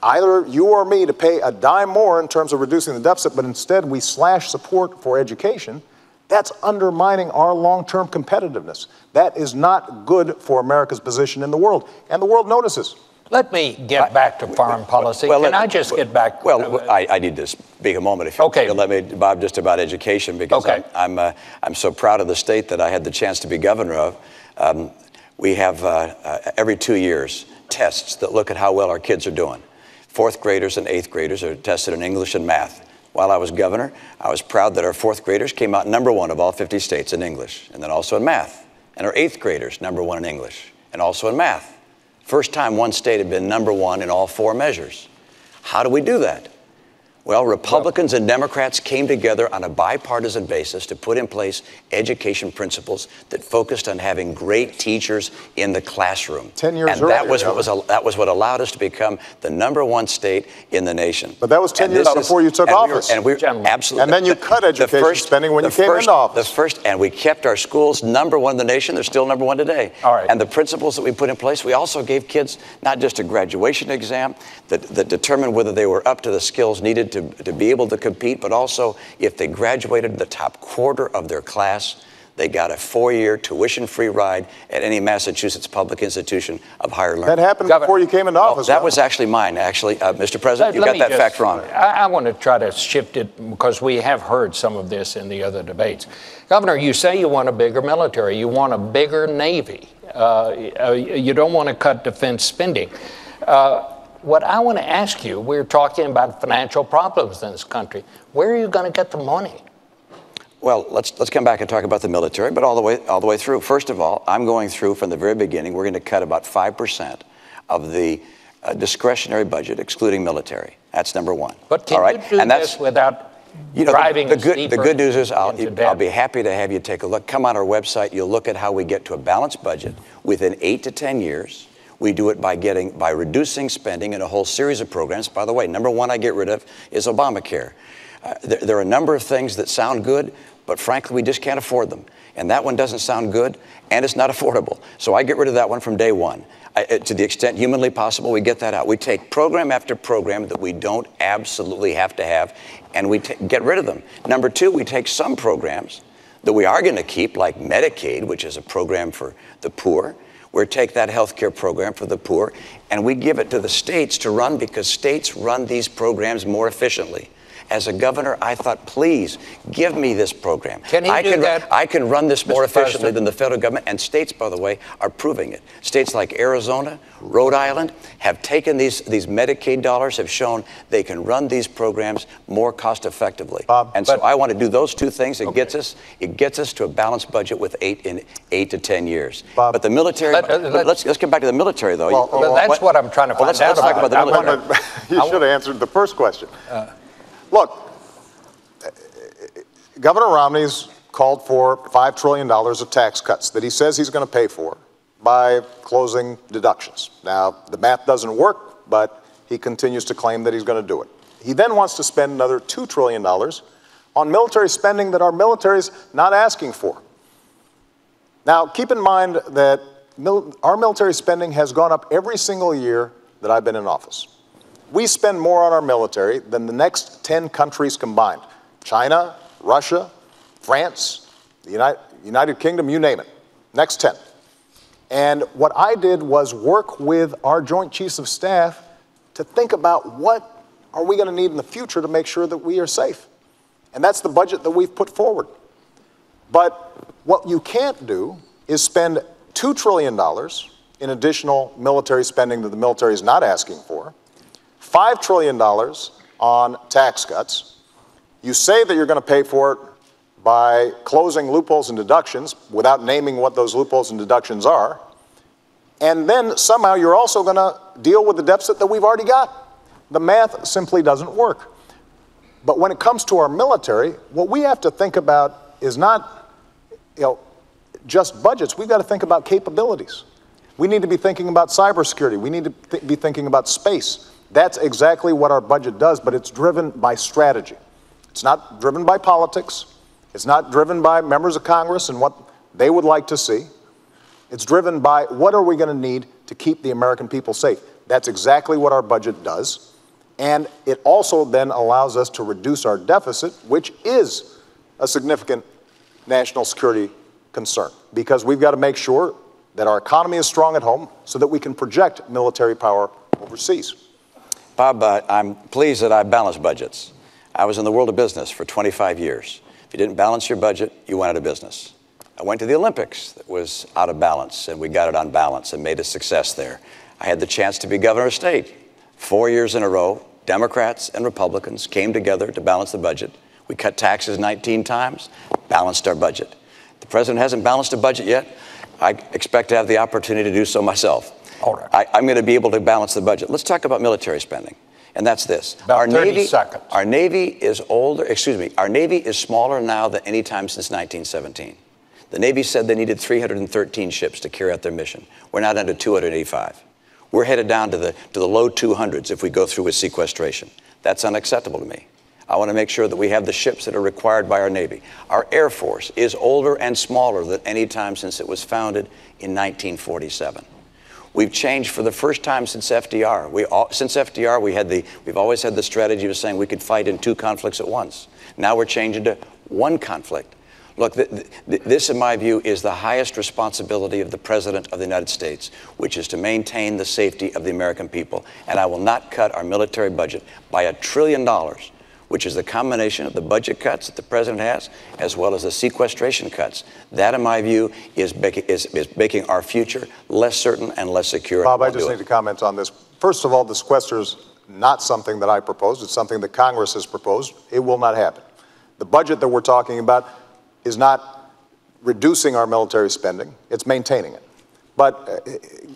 [SPEAKER 3] either you or me to pay a dime more in terms of reducing the deficit, but instead we slash support for education, that's undermining our long term competitiveness. That is not good for America's position in the world. And the world notices.
[SPEAKER 1] Let me get back to foreign policy.
[SPEAKER 2] Well,
[SPEAKER 1] Can
[SPEAKER 2] let-
[SPEAKER 1] I just get back?
[SPEAKER 2] Well, I, I need to speak a moment, if you
[SPEAKER 1] Okay.
[SPEAKER 2] let me, Bob, just about education, because
[SPEAKER 1] Okay.
[SPEAKER 2] I'm, I'm, uh, I'm so proud of the state that I had the chance to be governor of. Um, we have, uh, uh, every two years, tests that look at how well our kids are doing. Fourth graders and eighth graders are tested in English and math. While I was governor, I was proud that our fourth graders came out number one of all 50 states in English, and then also in math. And our eighth graders, number one in English, and also in math. First time one state had been number one in all four measures. How do we do that? Well, Republicans and Democrats came together on a bipartisan basis to put in place education principles that focused on having great teachers in the classroom.
[SPEAKER 3] 10 years
[SPEAKER 2] and that was what was that was what allowed us to become the number one state in the nation.
[SPEAKER 3] But that was 10
[SPEAKER 2] And
[SPEAKER 3] years
[SPEAKER 2] this is-
[SPEAKER 3] before you took
[SPEAKER 2] and we were-
[SPEAKER 3] office.
[SPEAKER 2] and we
[SPEAKER 1] Gentlemen.
[SPEAKER 2] absolutely.
[SPEAKER 3] And then you
[SPEAKER 2] the-
[SPEAKER 3] cut
[SPEAKER 2] the
[SPEAKER 3] education spending when
[SPEAKER 2] the
[SPEAKER 3] you came
[SPEAKER 2] first-
[SPEAKER 3] into office.
[SPEAKER 2] The first, and we kept our schools number one in the nation. They're still number one today.
[SPEAKER 1] All right.
[SPEAKER 2] And the principles that we put in place, we also gave kids not just a graduation exam that, that determined whether they were up to the skills needed to, to be able to compete, but also if they graduated the top quarter of their class, they got a four-year tuition-free ride at any Massachusetts public institution of higher learning.
[SPEAKER 3] That happened
[SPEAKER 1] Governor-
[SPEAKER 3] before you came into
[SPEAKER 2] Well,
[SPEAKER 3] office.
[SPEAKER 2] that
[SPEAKER 3] Governor.
[SPEAKER 2] was actually mine, actually. Uh, Mr. President, you got that
[SPEAKER 1] just-
[SPEAKER 2] fact wrong.
[SPEAKER 1] I, I want to try to shift it because we have heard some of this in the other debates. Governor, you say you want a bigger military, you want a bigger Navy, uh, uh, you don't want to cut defense spending. Uh, what I want to ask you, we're talking about financial problems in this country. Where are you going to get the money?
[SPEAKER 2] Well, let's let's come back and talk about the military, but all the way all the way through. First of all, I'm going through from the very beginning. We're going to cut about five percent of the uh, discretionary budget, excluding military. That's number one.
[SPEAKER 1] But can
[SPEAKER 2] all right?
[SPEAKER 1] you do
[SPEAKER 2] and that's
[SPEAKER 1] this without
[SPEAKER 2] you know,
[SPEAKER 1] driving
[SPEAKER 2] the,
[SPEAKER 1] us
[SPEAKER 2] good, the good news is I'll, I'll be happy to have you take a look. Come on our website. You'll look at how we get to a balanced budget within eight to 10 years. We do it by getting by reducing spending in a whole series of programs. By the way, number one I get rid of is Obamacare. Uh, there, there are a number of things that sound good, but frankly, we just can't afford them. And that one doesn't sound good, and it's not affordable. So I get rid of that one from day one. I, uh, to the extent humanly possible, we get that out. We take program after program that we don't absolutely have to have, and we get rid of them. Number two, we take some programs that we are going to keep, like Medicaid, which is a program for the poor. We take that health care program for the poor, and we give it to the states to run because states run these programs more efficiently. As a governor, I thought, please give me this program.
[SPEAKER 1] Can he
[SPEAKER 2] I
[SPEAKER 1] do
[SPEAKER 2] can,
[SPEAKER 1] that?
[SPEAKER 2] I can run this more
[SPEAKER 1] Mr.
[SPEAKER 2] efficiently
[SPEAKER 1] President?
[SPEAKER 2] than the federal government, and states, by the way, are proving it. States like Arizona, Rhode Island have taken these, these Medicaid dollars, have shown they can run these programs more cost effectively.
[SPEAKER 3] Bob,
[SPEAKER 2] and so I want to do those two things. It gets us it gets us to a balanced budget with eight in eight to ten years.
[SPEAKER 3] Bob-
[SPEAKER 2] but the military.
[SPEAKER 1] Let, uh, let,
[SPEAKER 2] let's let's get back to the military though.
[SPEAKER 3] Well,
[SPEAKER 2] You-
[SPEAKER 3] well,
[SPEAKER 1] that's what I'm trying to
[SPEAKER 2] well,
[SPEAKER 1] find
[SPEAKER 2] let's,
[SPEAKER 1] out
[SPEAKER 2] let's talk
[SPEAKER 1] about.
[SPEAKER 2] about the
[SPEAKER 1] I
[SPEAKER 2] military.
[SPEAKER 1] wanna-
[SPEAKER 3] you should have answered the first question. Look, Governor Romney's called for $5 trillion of tax cuts that he says he's going to pay for by closing deductions. Now, the math doesn't work, but he continues to claim that he's going to do it. He then wants to spend another $2 trillion on military spending that our military's not asking for. Now, keep in mind that mil- our military spending has gone up every single year that I've been in office. We spend more on our military than the next 10 countries combined China, Russia, France, the United, Kingdom, you name it. Next 10. And what I did was work with our Joint Chiefs of Staff to think about what are we going to need in the future to make sure that we are safe. And that's the budget that we've put forward. But what you can't do is spend $2 trillion in additional military spending that the military is not asking for, $5 trillion on tax cuts. You say that you're going to pay for it by closing loopholes and deductions without naming what those loopholes and deductions are. And then somehow you're also going to deal with the deficit that we've already got. The math simply doesn't work. But when it comes to our military, what we have to think about is not, you know, just budgets. We've got to think about capabilities. We need to be thinking about cybersecurity. We need to th- be thinking about space. That's exactly what our budget does, but it's driven by strategy. It's not driven by politics. It's not driven by members of Congress and what they would like to see. It's driven by what are we going to need to keep the American people safe. That's exactly what our budget does. And it also then allows us to reduce our deficit, which is a significant national security concern, because we've got to make sure that our economy is strong at home so that we can project military power overseas.
[SPEAKER 2] Bob, uh, I'm pleased that I balance budgets. I was in the world of business for 25 years. If you didn't balance your budget, you went out of business. I went to the Olympics that was out of balance, and we got it on balance and made a success there. I had the chance to be governor of state. Four years in a row, Democrats and Republicans came together to balance the budget. We cut taxes 19 times, balanced our budget. The president hasn't balanced a budget yet. I expect to have the opportunity to do so myself.
[SPEAKER 1] All right.
[SPEAKER 2] I, I'm going to be able to balance the budget. Let's talk about military spending. And that's this.
[SPEAKER 1] About
[SPEAKER 2] our
[SPEAKER 1] 30
[SPEAKER 2] Navy,
[SPEAKER 1] seconds.
[SPEAKER 2] Our Navy is older, excuse me, our Navy is smaller now than any time since 1917. The Navy said they needed 313 ships to carry out their mission. We're now down to 285. We're headed down to the, to the low 200s if we go through with sequestration. That's unacceptable to me. I want to make sure that we have the ships that are required by our Navy. Our Air Force is older and smaller than any time since it was founded in 1947. We've changed for the first time since FDR. We all, since FDR, we had the, we've always had the strategy of saying we could fight in two conflicts at once. Now we're changing to one conflict. Look, th- th- this, in my view, is the highest responsibility of the President of the United States, which is to maintain the safety of the American people. And I will not cut our military budget by a trillion dollars, which is the combination of the budget cuts that the President has, as well as the sequestration cuts. That, in my view, is, making- is, is making our future less certain and less secure.
[SPEAKER 3] Bob, I just need
[SPEAKER 2] it.
[SPEAKER 3] to comment on this. First of all, the sequester is not something that I proposed. It's something that Congress has proposed. It will not happen. The budget that we're talking about is not reducing our military spending, it's maintaining it. But uh,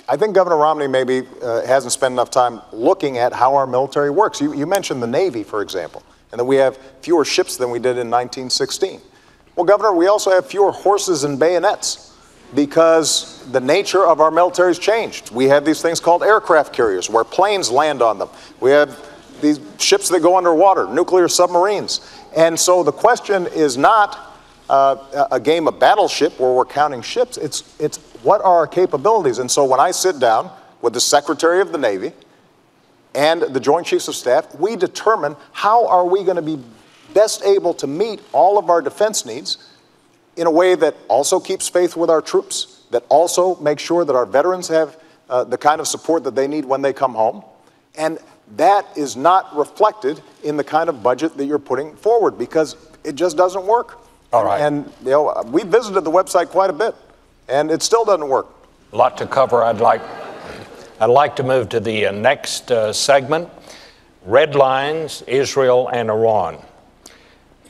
[SPEAKER 3] I think Governor Romney maybe uh, hasn't spent enough time looking at how our military works. You, you mentioned the Navy, for example, and that we have fewer ships than we did in 1916. Well, Governor, we also have fewer horses and bayonets because the nature of our military has changed. We have these things called aircraft carriers where planes land on them. We have these ships that go underwater, nuclear submarines. And so the question is not uh, a game of battleship where we're counting ships. It's, it's what are our capabilities? And so when I sit down with the Secretary of the Navy and the Joint Chiefs of Staff, we determine how are we going to be best able to meet all of our defense needs in a way that also keeps faith with our troops, that also makes sure that our veterans have uh, the kind of support that they need when they come home. And that is not reflected in the kind of budget that you're putting forward because it just doesn't work.
[SPEAKER 1] All right.
[SPEAKER 3] And, you know, we visited the website quite a bit, and it still doesn't work.
[SPEAKER 1] A lot to cover. I'd like, I'd like to move to the uh, next uh, segment Red Lines, Israel, and Iran.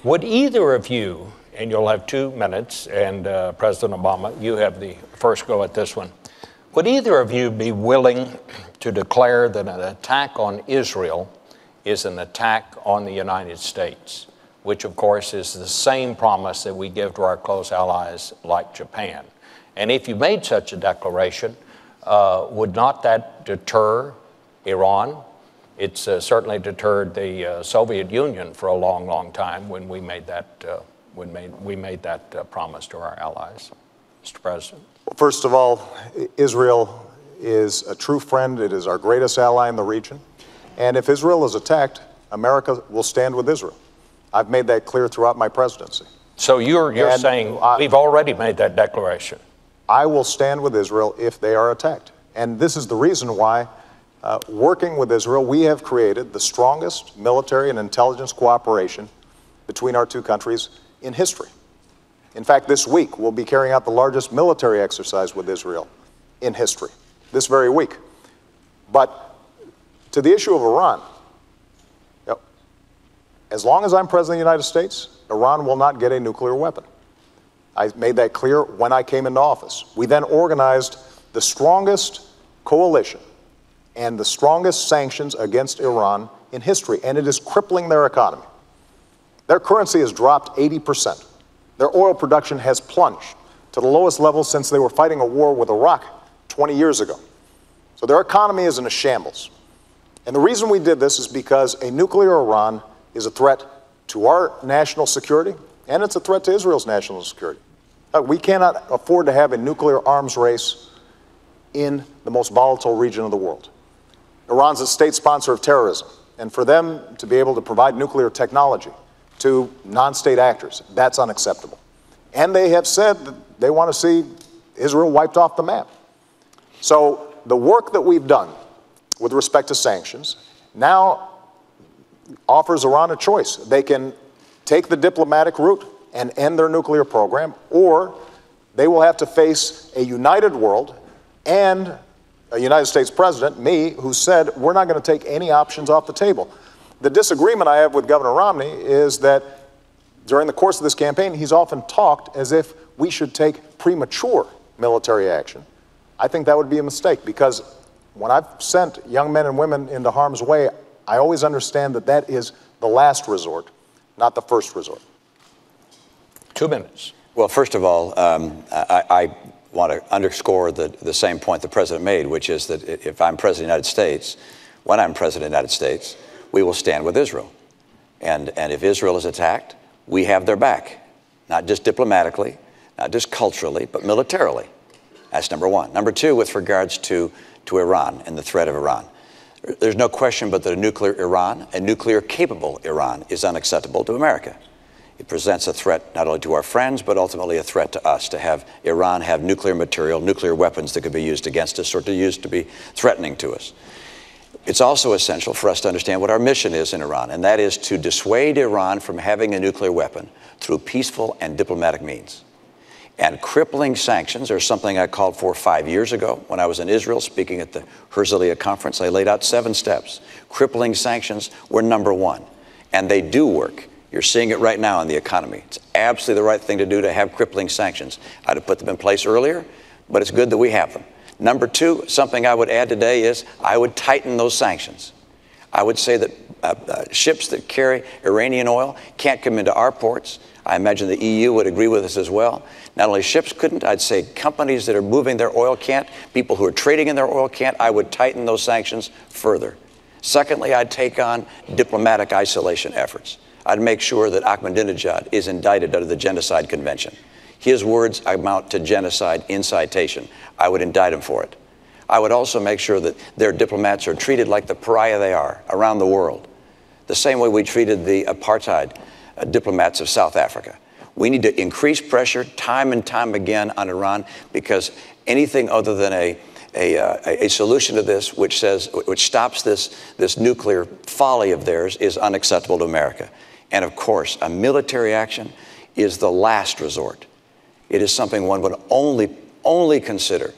[SPEAKER 1] Would either of you, and you'll have two minutes, and uh, President Obama, you have the first go at this one. Would either of you be willing to declare that an attack on Israel is an attack on the United States, which of course is the same promise that we give to our close allies like Japan? And if you made such a declaration, uh, would not that deter Iran? It's uh, certainly deterred the uh, Soviet Union for a long, long time when we made that, uh, when made, we made that uh, promise to our allies. Mr. President.
[SPEAKER 3] Well, first of all, Israel is a true friend. It is our greatest ally in the region. And if Israel is attacked, America will stand with Israel. I've made that clear throughout my presidency.
[SPEAKER 1] So you're, you're
[SPEAKER 3] And
[SPEAKER 1] saying
[SPEAKER 3] I-
[SPEAKER 1] we've already made that declaration.
[SPEAKER 3] I will stand with Israel if they are attacked. And this is the reason why, uh, working with Israel, we have created the strongest military and intelligence cooperation between our two countries in history. In fact, this week, we'll be carrying out the largest military exercise with Israel in history, this very week. But to the issue of Iran, as long as I'm President of the United States, Iran will not get a nuclear weapon. I made that clear when I came into office. We then organized the strongest coalition and the strongest sanctions against Iran in history, and it is crippling their economy. Their currency has dropped 80%. Their oil production has plunged to the lowest level since they were fighting a war with Iraq 20 years ago. So their economy is in a shambles. And the reason we did this is because a nuclear Iran is a threat to our national security and it's a threat to Israel's national security. Uh, we cannot afford to have a nuclear arms race in the most volatile region of the world. Iran's a state sponsor of terrorism, and for them to be able to provide nuclear technology to non state actors, that's unacceptable. And they have said that they want to see Israel wiped off the map. So the work that we've done with respect to sanctions now offers Iran a choice. They can take the diplomatic route and end their nuclear program, or they will have to face a united world and a United States president, me, who said we're not going to take any options off the table. The disagreement I have with Governor Romney is that during the course of this campaign, he's often talked as if we should take premature military action. I think that would be a mistake because when I've sent young men and women into harm's way, I always understand that that is the last resort, not the first resort.
[SPEAKER 1] Two minutes.
[SPEAKER 2] Well, first of all, um, I, I, want to underscore the, the same point the president made, which is that if I'm president of the United States, when I'm president of the United States, we will stand with Israel. And, and if Israel is attacked, we have their back, not just diplomatically, not just culturally, but militarily. That's number one. Number two, with regards to, to Iran and the threat of Iran. There's no question but that a nuclear Iran, a nuclear capable Iran, is unacceptable to America. It presents a threat not only to our friends, but ultimately a threat to us to have Iran have nuclear material, nuclear weapons that could be used against us or to use to be threatening to us. It's also essential for us to understand what our mission is in Iran, and that is to dissuade Iran from having a nuclear weapon through peaceful and diplomatic means. And crippling sanctions are something I called for five years ago when I was in Israel speaking at the Herzliya conference. I laid out seven steps. Crippling sanctions were number one, and they do work. You're seeing it right now in the economy. It's absolutely the right thing to do to have crippling sanctions. I'd have put them in place earlier, but it's good that we have them. Number two, something I would add today is I would tighten those sanctions. I would say that uh, uh, ships that carry Iranian oil can't come into our ports. I imagine the EU would agree with us as well. Not only ships couldn't, I'd say companies that are moving their oil can't, people who are trading in their oil can't. I would tighten those sanctions further. Secondly, I'd take on diplomatic isolation efforts. I'd make sure that Ahmadinejad is indicted under the Genocide Convention. His words amount to genocide incitation. I would indict him for it. I would also make sure that their diplomats are treated like the pariah they are around the world, the same way we treated the apartheid uh, diplomats of South Africa. We need to increase pressure time and time again on Iran because anything other than a, a, uh, a, solution to this which says which stops this, this nuclear folly of theirs is unacceptable to America. And of course, a military action is the last resort. It is something one would only, only consider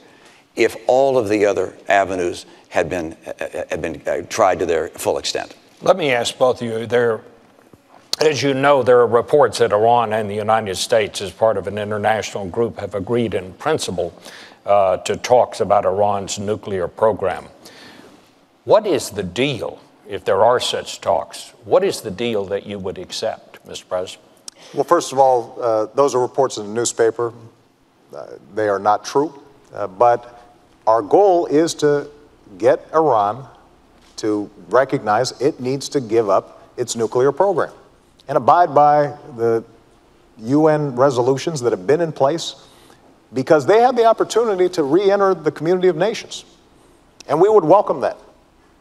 [SPEAKER 2] if all of the other avenues had been, had been uh, tried to their full extent.
[SPEAKER 1] Let me ask both of you. There as you know, there are reports that Iran and the United States, as part of an international group, have agreed in principle uh, to talks about Iran's nuclear program. What is the deal, if there are such talks? What is the deal that you would accept, Mr. President?
[SPEAKER 3] Well, first of all, uh, those are reports in the newspaper. Uh, they are not true. Uh, but our goal is to get Iran to recognize it needs to give up its nuclear program and abide by the UN resolutions that have been in place because they have the opportunity to re enter the community of nations. And we would welcome that.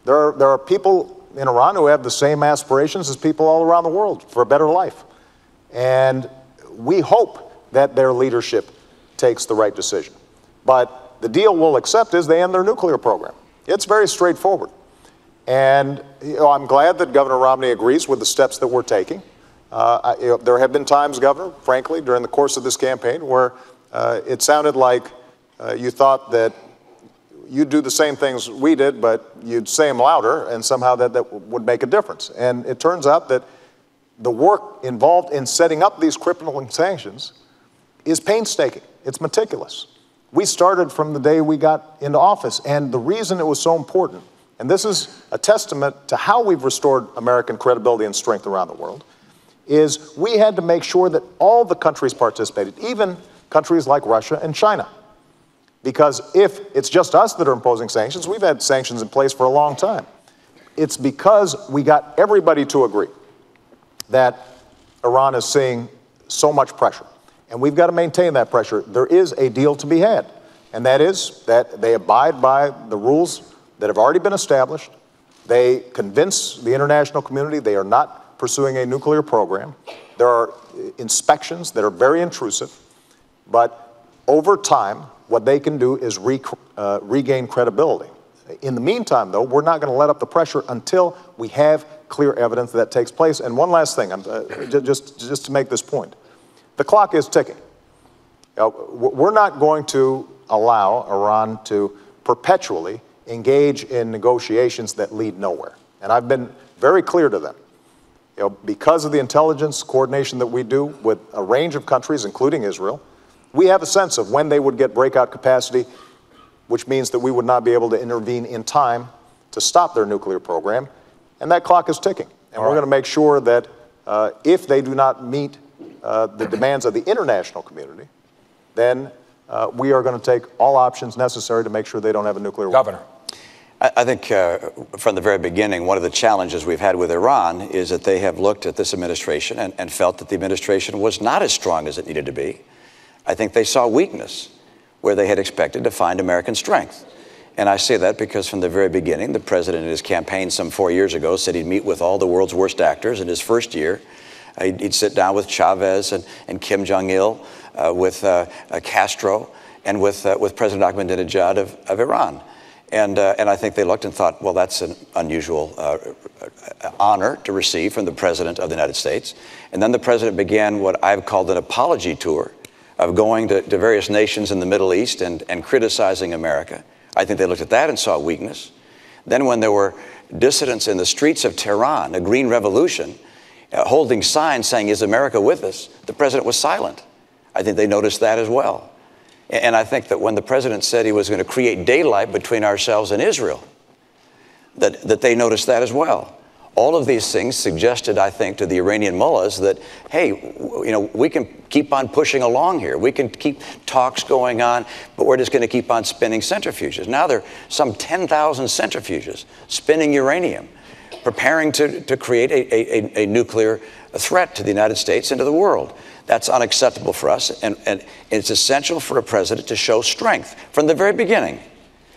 [SPEAKER 3] There are, there are people in Iran who have the same aspirations as people all around the world for a better life. And we hope that their leadership takes the right decision. But the deal we'll accept is they end their nuclear program. It's very straightforward. And you know, I'm glad that Governor Romney agrees with the steps that we're taking. Uh, I, you know, there have been times, Governor, frankly, during the course of this campaign where uh, it sounded like uh, you thought that you'd do the same things we did, but you'd say them louder, and somehow that, that would make a difference. And it turns out that the work involved in setting up these crippling sanctions is painstaking, it's meticulous. We started from the day we got into office, and the reason it was so important, and this is a testament to how we've restored American credibility and strength around the world is we had to make sure that all the countries participated, even countries like Russia and China. Because if it's just us that are imposing sanctions, we've had sanctions in place for a long time. it's because we got everybody to agree that Iran is seeing so much pressure. And we've got to maintain that pressure. There is a deal to be had, and that is that they abide by the rules that have already been established. They convince the international community they are not pursuing a nuclear program. There are inspections that are very intrusive, but over time, what they can do is re, uh, regain credibility. In the meantime, though, we're not going to let up the pressure until we have clear evidence that, that takes place. And one last thing, uh, just, just to make this point the clock is ticking. we're not going to allow Iran to perpetually engage in negotiations that lead nowhere. And I've been very clear to them. You know, because of the intelligence coordination that we do with a range of countries, including Israel, we have a sense of when they would get breakout capacity, which means that we would not be able to intervene in time to stop their nuclear program. And that clock is ticking. And All we're right. going to make sure that uh, if they do not meet uh, the demands of the international community, then uh, we are going to take all options necessary to make sure they don't have a nuclear
[SPEAKER 1] weapon. Governor.
[SPEAKER 2] I think uh, from the very beginning, one of the challenges we've had with Iran is that they have looked at this administration and, and, felt that the administration was not as strong as it needed to be. I think they saw weakness where they had expected to find American strength. And I say that because from the very beginning, the president in his campaign some four years ago said he'd meet with all the world's worst actors in his first year. He'd, he'd sit down with Chavez and, and Kim Jong il, uh, with uh, uh, Castro, and with, uh, with President Ahmadinejad of, of Iran. And, uh, and I think they looked and thought, well, that's an unusual uh, honor to receive from the President of the United States. And then the President began what I've called an apology tour of going to, to various nations in the Middle East and, and criticizing America. I think they looked at that and saw weakness. Then, when there were dissidents in the streets of Tehran, a green revolution, uh, holding signs saying, Is America with us? The president was silent. I think they noticed that as well. And I think that when the president said he was going to create daylight between ourselves and Israel, that, that they noticed that as well. All of these things suggested, I think, to the Iranian mullahs that, hey, you know, we can keep on pushing along here. We can keep talks going on, but we're just going to keep on spinning centrifuges. Now there are some 10,000 centrifuges spinning uranium preparing to, to create a, a, a nuclear threat to the United States and to the world. That's unacceptable for us, and, and it's essential for a president to show strength from the very beginning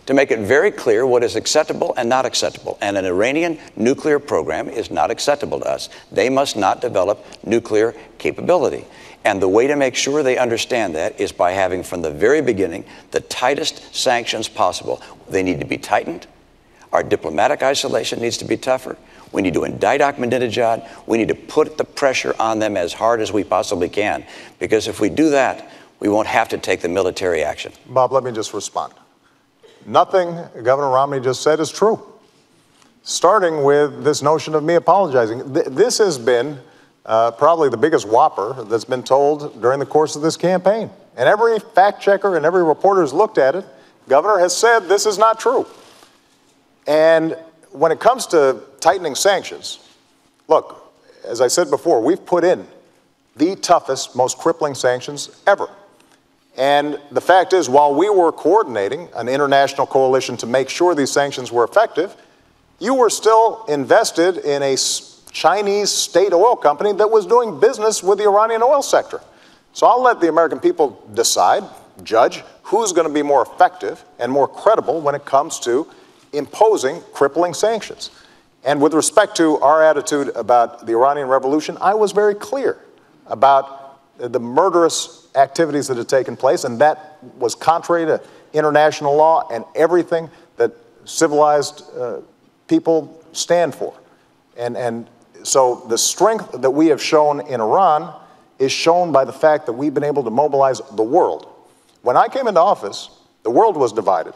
[SPEAKER 2] to make it very clear what is acceptable and not acceptable. And an Iranian nuclear program is not acceptable to us. They must not develop nuclear capability. And the way to make sure they understand that is by having from the very beginning the tightest sanctions possible. They need to be tightened. Our diplomatic isolation needs to be tougher. We need to indict Ahmadinejad. We need to put the pressure on them as hard as we possibly can. Because if we do that, we won't have to take the military action.
[SPEAKER 3] Bob, let me just respond. Nothing Governor Romney just said is true. Starting with this notion of me apologizing. Th- this has been uh, probably the biggest whopper that's been told during the course of this campaign. And every fact checker and every reporter has looked at it, Governor has said this is not true. And when it comes to tightening sanctions, look, as I said before, we've put in the toughest, most crippling sanctions ever. And the fact is, while we were coordinating an international coalition to make sure these sanctions were effective, you were still invested in a Chinese state oil company that was doing business with the Iranian oil sector. So I'll let the American people decide, judge, who's going to be more effective and more credible when it comes to imposing crippling sanctions. And with respect to our attitude about the Iranian Revolution, I was very clear about the murderous activities that had taken place, and that was contrary to international law and everything that civilized uh, people stand for. And, and so the strength that we have shown in Iran is shown by the fact that we've been able to mobilize the world. When I came into office, the world was divided.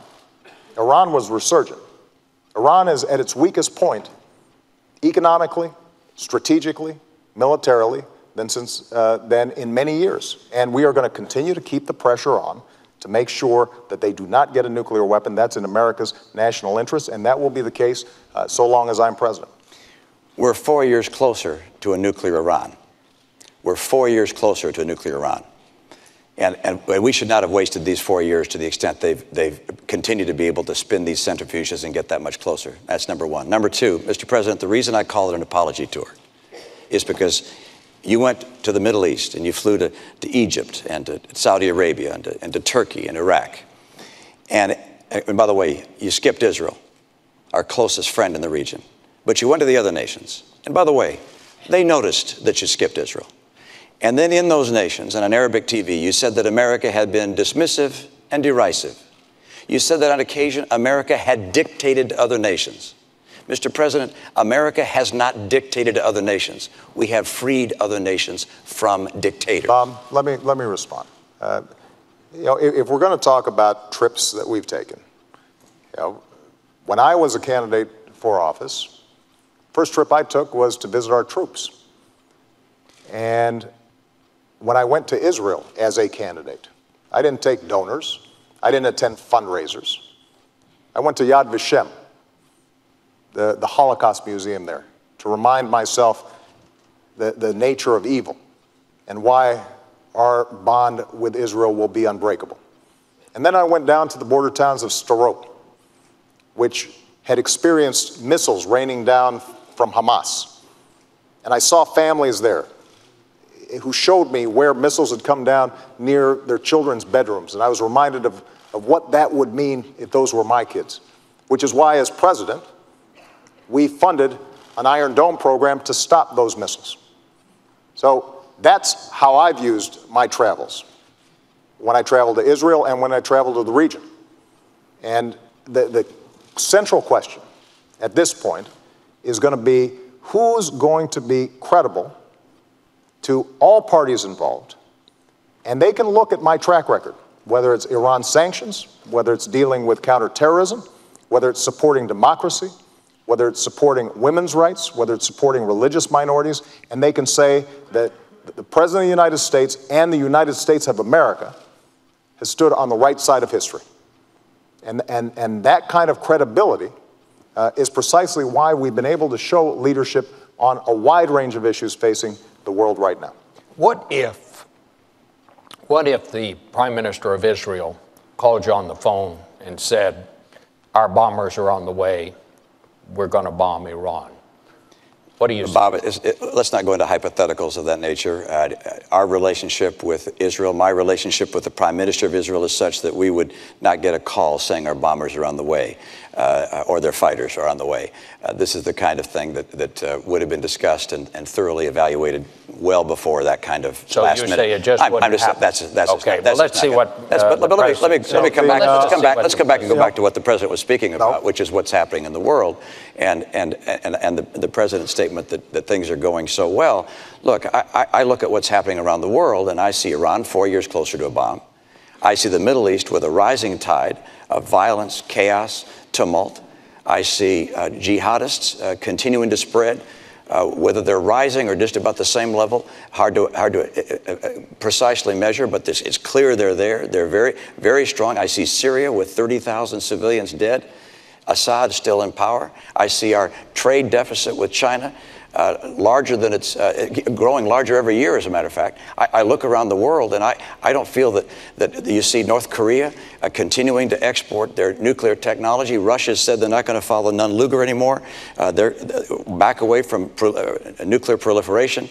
[SPEAKER 3] Iran was resurgent. Iran is at its weakest point economically, strategically, militarily than, since, uh, than in many years. And we are going to continue to keep the pressure on to make sure that they do not get a nuclear weapon. That's in America's national interest, and that will be the case uh, so long as I'm president.
[SPEAKER 2] We're four years closer to a nuclear Iran. We're four years closer to a nuclear Iran. And, and we should not have wasted these four years to the extent they've, they've continued to be able to spin these centrifuges and get that much closer. That's number one. Number two, Mr. President, the reason I call it an apology tour is because you went to the Middle East and you flew to, to Egypt and to Saudi Arabia and to, and to Turkey and Iraq. And, and by the way, you skipped Israel, our closest friend in the region. But you went to the other nations. And by the way, they noticed that you skipped Israel. And then in those nations, and on Arabic TV, you said that America had been dismissive and derisive. You said that on occasion, America had dictated to other nations. Mr. President, America has not dictated to other nations. We have freed other nations from dictators.
[SPEAKER 3] Bob, let me, let me respond. Uh, you know, if, if we're going to talk about trips that we've taken, you know, when I was a candidate for office, first trip I took was to visit our troops. And when I went to Israel as a candidate, I didn't take donors. I didn't attend fundraisers. I went to Yad Vashem, the, the Holocaust Museum there, to remind myself the, the nature of evil and why our bond with Israel will be unbreakable. And then I went down to the border towns of Sderot, which had experienced missiles raining down from Hamas. And I saw families there who showed me where missiles had come down near their children's bedrooms. And I was reminded of, of what that would mean if those were my kids, which is why, as president, we funded an Iron Dome program to stop those missiles. So that's how I've used my travels when I travel to Israel and when I travel to the region. And the, the central question at this point is going to be who's going to be credible to all parties involved. And they can look at my track record, whether it's Iran sanctions, whether it's dealing with counterterrorism, whether it's supporting democracy, whether it's supporting women's rights, whether it's supporting religious minorities, and they can say that the President of the United States and the United States of America has stood on the right side of history. And, and, and that kind of credibility uh, is precisely why we've been able to show leadership on a wide range of issues facing the world right now.
[SPEAKER 1] What if, what if the Prime Minister of Israel called you on the phone and said, Our bombers are on the way, we're going to bomb Iran? What do you
[SPEAKER 2] Bob, it, let's not go into hypotheticals of that nature. Uh, our relationship with Israel, my relationship with the Prime Minister of Israel is such that we would not get a call saying our bombers are on the way uh, or their fighters are on the way. Uh, this is the kind of thing that, that uh, would have been discussed and, and, thoroughly evaluated well before that kind of
[SPEAKER 1] so
[SPEAKER 2] last
[SPEAKER 1] you say it just
[SPEAKER 2] I'm,
[SPEAKER 1] wouldn't
[SPEAKER 2] I'm just,
[SPEAKER 1] happen.
[SPEAKER 2] That's, that's
[SPEAKER 1] okay.
[SPEAKER 2] That's
[SPEAKER 1] well, let's see what.
[SPEAKER 2] That's, but, but let me let me, let me come back. Let's come back. Let's come back and go back to what the president was speaking about, no. which is what's happening in the world, and and and, and the, the president's statement that, that things are going so well. Look, I, I look at what's happening around the world, and I see Iran four years closer to a bomb. I see the Middle East with a rising tide of violence, chaos, tumult. I see uh, jihadists uh, continuing to spread. Uh, whether they're rising or just about the same level, hard to, hard to uh, uh, uh, precisely measure, but this, it's clear they're there. They're very, very strong. I see Syria with 30,000 civilians dead. Assad still in power. I see our trade deficit with China uh, larger than it's uh, growing larger every year, as a matter of fact. I, I, look around the world and I, I don't feel that, that you see North Korea uh, continuing to export their nuclear technology. Russia said they're not going to follow Nunn Lugar anymore. Uh, they're back away from pro- uh, nuclear proliferation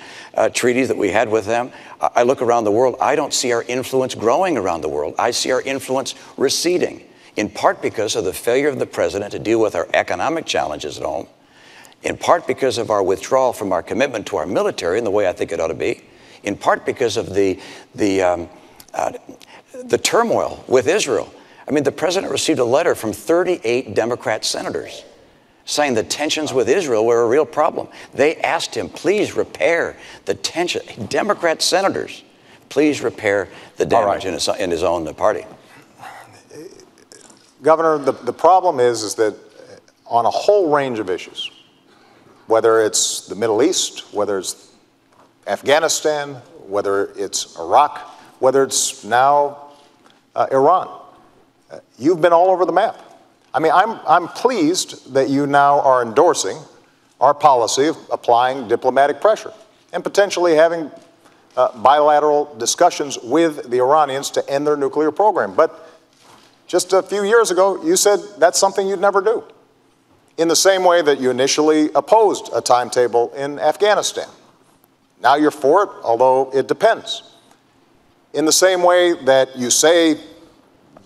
[SPEAKER 2] treaties that we had with them. I, I look around the world. I don't see our influence growing around the world. I see our influence receding, in part because of the failure of the president to deal with our economic challenges at home in part because of our withdrawal from our commitment to our military in the way I think it ought to be, in part because of the, the, um, uh, the turmoil with Israel. I mean, the president received a letter from 38 Democrat senators saying the tensions with Israel were a real problem. They asked him, please repair the tension. Democrat senators, please repair the damage right. in, his, in his own party.
[SPEAKER 3] Governor, the, the problem is, is that on a whole range of issues, whether it's the Middle East, whether it's Afghanistan, whether it's Iraq, whether it's now uh, Iran. Uh, you've been all over the map. I mean, I'm, I'm pleased that you now are endorsing our policy of applying diplomatic pressure and potentially having uh, bilateral discussions with the Iranians to end their nuclear program. But just a few years ago, you said that's something you'd never do. In the same way that you initially opposed a timetable in Afghanistan. Now you're for it, although it depends. In the same way that you say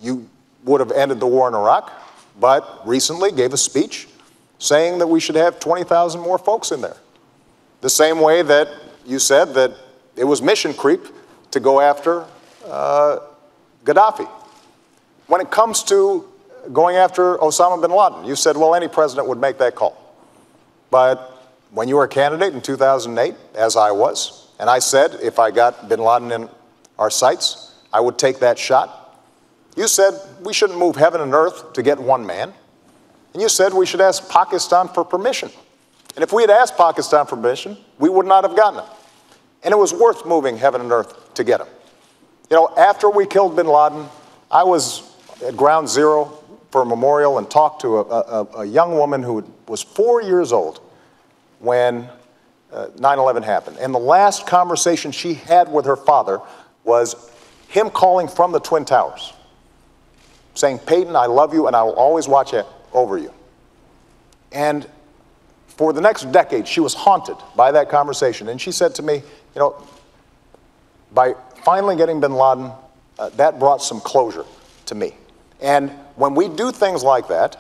[SPEAKER 3] you would have ended the war in Iraq, but recently gave a speech saying that we should have 20,000 more folks in there. The same way that you said that it was mission creep to go after uh, Gaddafi. When it comes to going after Osama bin Laden, you said, well, any president would make that call. But when you were a candidate in 2008, as I was, and I said if I got bin Laden in our sights, I would take that shot. You said we shouldn't move heaven and earth to get one man. And you said we should ask Pakistan for permission. And if we had asked Pakistan for permission, we would not have gotten it. And it was worth moving heaven and earth to get him. You know, after we killed bin Laden, I was at ground zero for a memorial and talked to a, a, a young woman who was four years old when 9 uh, 11 happened. And the last conversation she had with her father was him calling from the Twin Towers saying, Peyton, I love you and I will always watch over you. And for the next decade, she was haunted by that conversation. And she said to me, You know, by finally getting bin Laden, uh, that brought some closure to me. And when we do things like that,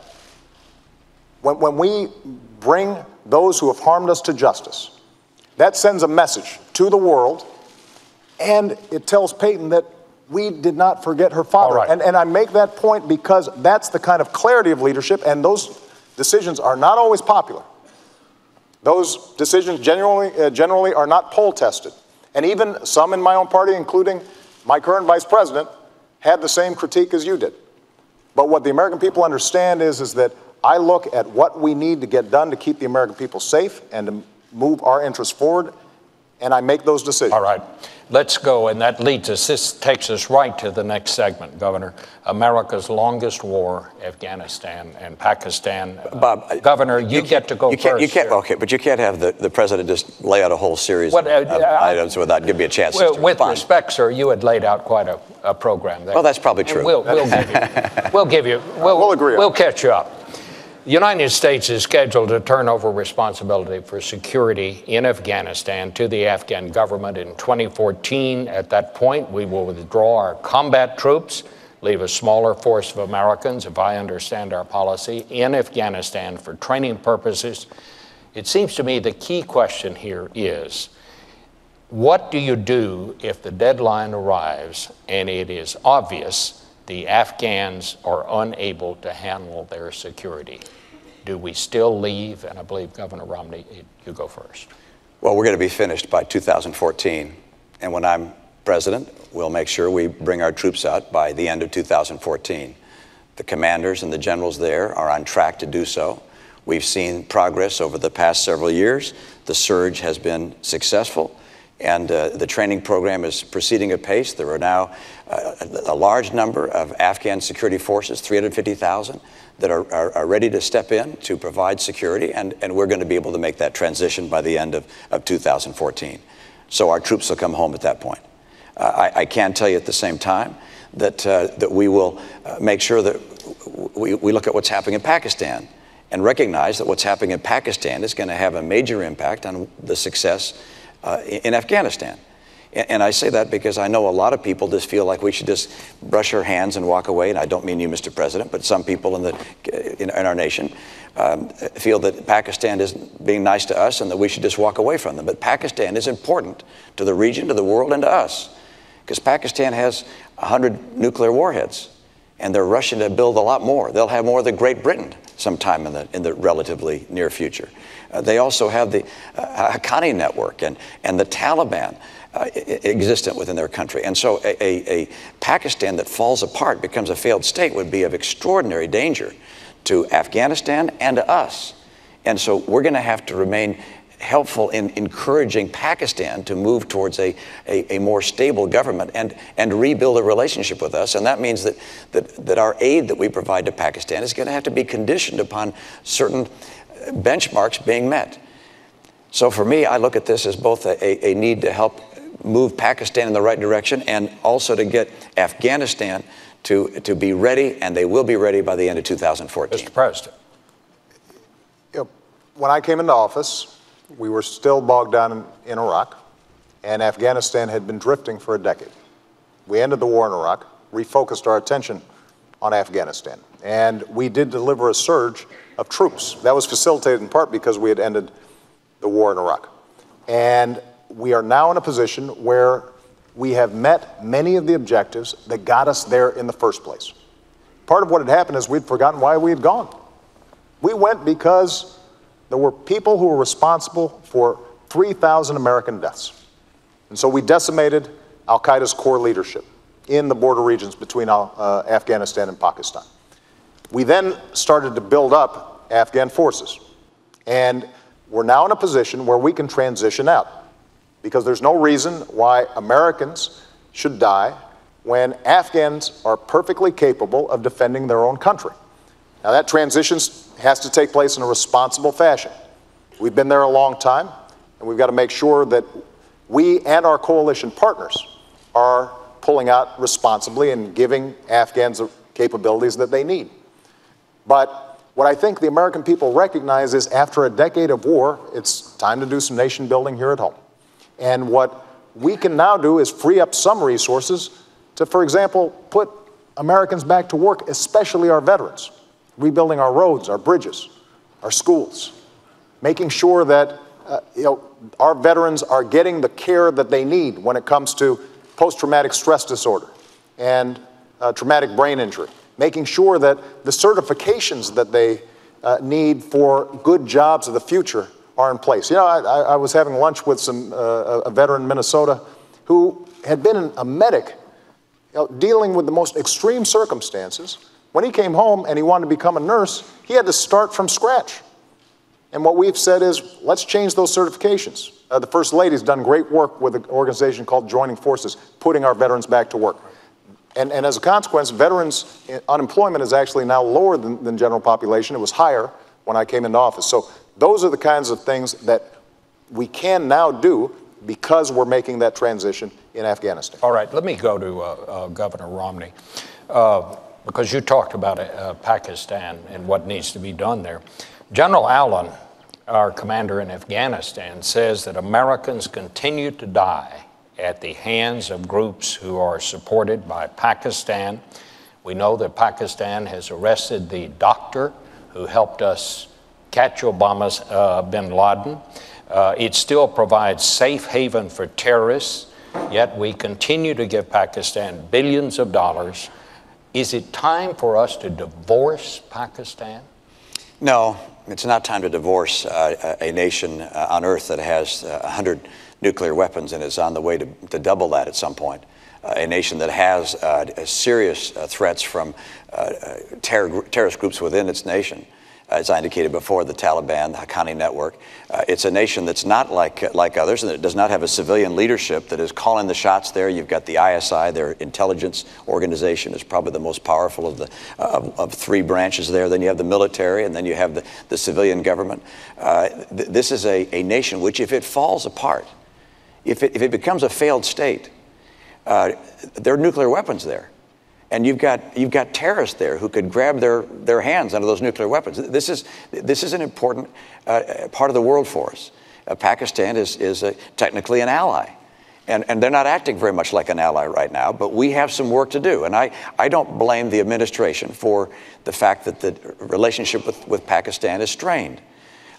[SPEAKER 3] when, when we bring those who have harmed us to justice, that sends a message to the world, and it tells Peyton that we did not forget her father.
[SPEAKER 1] Right.
[SPEAKER 3] And, and I make that point because that's the kind of clarity of leadership, and those decisions are not always popular. Those decisions generally, uh, generally are not poll tested. And even some in my own party, including my current vice president, had the same critique as you did. But what the American people understand is, is that I look at what we need to get done to keep the American people safe and to move our interests forward, and I make those decisions.
[SPEAKER 1] All right. Let's go, and that leads us, this takes us right to the next segment, Governor. America's longest war, Afghanistan and Pakistan.
[SPEAKER 2] Bob,
[SPEAKER 1] uh, Governor, you, you get to go
[SPEAKER 2] you can't,
[SPEAKER 1] first.
[SPEAKER 2] You can't, here. okay, but you can't have the, the president just lay out a whole series what, of, uh, of items without giving me a chance.
[SPEAKER 1] Well, with Fine. respect, sir, you had laid out quite a, a program there.
[SPEAKER 2] Well, that's probably true.
[SPEAKER 1] We'll, we'll give you, we'll give you, we'll,
[SPEAKER 3] we'll agree.
[SPEAKER 1] We'll catch you up. The United States is scheduled to turn over responsibility for security in Afghanistan to the Afghan government in 2014. At that point, we will withdraw our combat troops, leave a smaller force of Americans, if I understand our policy, in Afghanistan for training purposes. It seems to me the key question here is what do you do if the deadline arrives and it is obvious the Afghans are unable to handle their security. Do we still leave? And I believe Governor Romney, you go first.
[SPEAKER 2] Well, we're going to be finished by 2014. And when I'm president, we'll make sure we bring our troops out by the end of 2014. The commanders and the generals there are on track to do so. We've seen progress over the past several years. The surge has been successful and uh, the training program is proceeding apace. There are now uh, a large number of Afghan security forces, 350,000, that are, are, are, ready to step in to provide security, and, and we're going to be able to make that transition by the end of, of 2014. So our troops will come home at that point. Uh, I, I, can tell you at the same time that, uh, that we will uh, make sure that we, look at what's happening in Pakistan and recognize that what's happening in Pakistan is going to have a major impact on the success uh, in Afghanistan. And I say that because I know a lot of people just feel like we should just brush our hands and walk away. And I don't mean you, Mr. President, but some people in, the, in, in our nation um, feel that Pakistan isn't being nice to us and that we should just walk away from them. But Pakistan is important to the region, to the world, and to us because Pakistan has 100 nuclear warheads and they're rushing to build a lot more. They'll have more than Great Britain sometime in the, in the relatively near future. Uh, they also have the uh, Haqqani network and, and the Taliban. Uh, existent within their country. And so a, a, a, Pakistan that falls apart, becomes a failed state, would be of extraordinary danger to Afghanistan and to us. And so we're going to have to remain helpful in encouraging Pakistan to move towards a, a, a, more stable government and, and rebuild a relationship with us. And that means that, that, that our aid that we provide to Pakistan is going to have to be conditioned upon certain benchmarks being met. So for me, I look at this as both a, a need to help move Pakistan in the right direction and also to get Afghanistan to, to be ready, and they will be ready by the end of 2014.
[SPEAKER 1] Mr. President.
[SPEAKER 3] You know, when I came into office, we were still bogged down in, in Iraq, and Afghanistan had been drifting for a decade. We ended the war in Iraq, refocused our attention on Afghanistan, and we did deliver a surge of troops. That was facilitated in part because we had ended the war in Iraq. And we are now in a position where we have met many of the objectives that got us there in the first place. Part of what had happened is we'd forgotten why we had gone. We went because there were people who were responsible for 3,000 American deaths. And so we decimated Al Qaeda's core leadership in the border regions between uh, Afghanistan and Pakistan. We then started to build up Afghan forces. And we're now in a position where we can transition out because there's no reason why Americans should die when Afghans are perfectly capable of defending their own country. Now, that transition has to take place in a responsible fashion. We've been there a long time, and we've got to make sure that we and our coalition partners are pulling out responsibly and giving Afghans the capabilities that they need. But what I think the American people recognize is after a decade of war, it's time to do some nation building here at home. And what we can now do is free up some resources to, for example, put Americans back to work, especially our veterans, rebuilding our roads, our bridges, our schools, making sure that uh, you know, our veterans are getting the care that they need when it comes to post-traumatic stress disorder and uh, traumatic brain injury, making sure that the certifications that they uh, need for good jobs of the future are in place. You know, I, I was having lunch with some, uh, a veteran in Minnesota who had been a medic you know, dealing with the most extreme circumstances. When he came home and he wanted to become a nurse, he had to start from scratch. And what we've said is, let's change those certifications. Uh, the First Lady's done great work with an organization called Joining Forces, putting our veterans back to work. And, and as a consequence, veterans uh, unemployment is actually now lower than, than general population. It was higher when I came into office. So those are the kinds of things that we can now do because we're making that transition in Afghanistan.
[SPEAKER 1] All right, let me go to uh, uh, Governor Romney. Uh, because you talked about uh, Pakistan and what needs to be done there. General Allen, our commander in Afghanistan, says that Americans continue to die at the hands of groups who are supported by Pakistan. We know that Pakistan has arrested the doctor who helped us catch Obama's uh, bin Laden. Uh, it still provides safe haven for terrorists, yet we continue to give Pakistan billions of dollars. Is it time for us to divorce Pakistan?
[SPEAKER 2] No, it's not time to divorce uh, a nation uh, on earth that has uh, 100 nuclear weapons and is on the way to, to double that at some point. Uh, a nation that has uh, serious threats from terror, terrorist groups within its nation as I indicated before, the Taliban, the Haqqani network. Uh, it's a nation that's not like, like others and it does not have a civilian leadership that is calling the shots there. You've got the ISI, their intelligence organization is probably the most powerful of the of, of three branches there. Then you have the military and then you have the, the civilian government. Uh, th- this is a, a nation which, if it falls apart, if it, if it becomes a failed state, uh, there are nuclear weapons there and you've got, you've got terrorists there who could grab their, their hands under those nuclear weapons. This is, this is an important uh, part of the world for us. Uh, Pakistan is, is a, technically an ally. And, and they're not acting very much like an ally right now, but we have some work to do. And I, I don't blame the administration for the fact that the relationship with, with Pakistan is strained.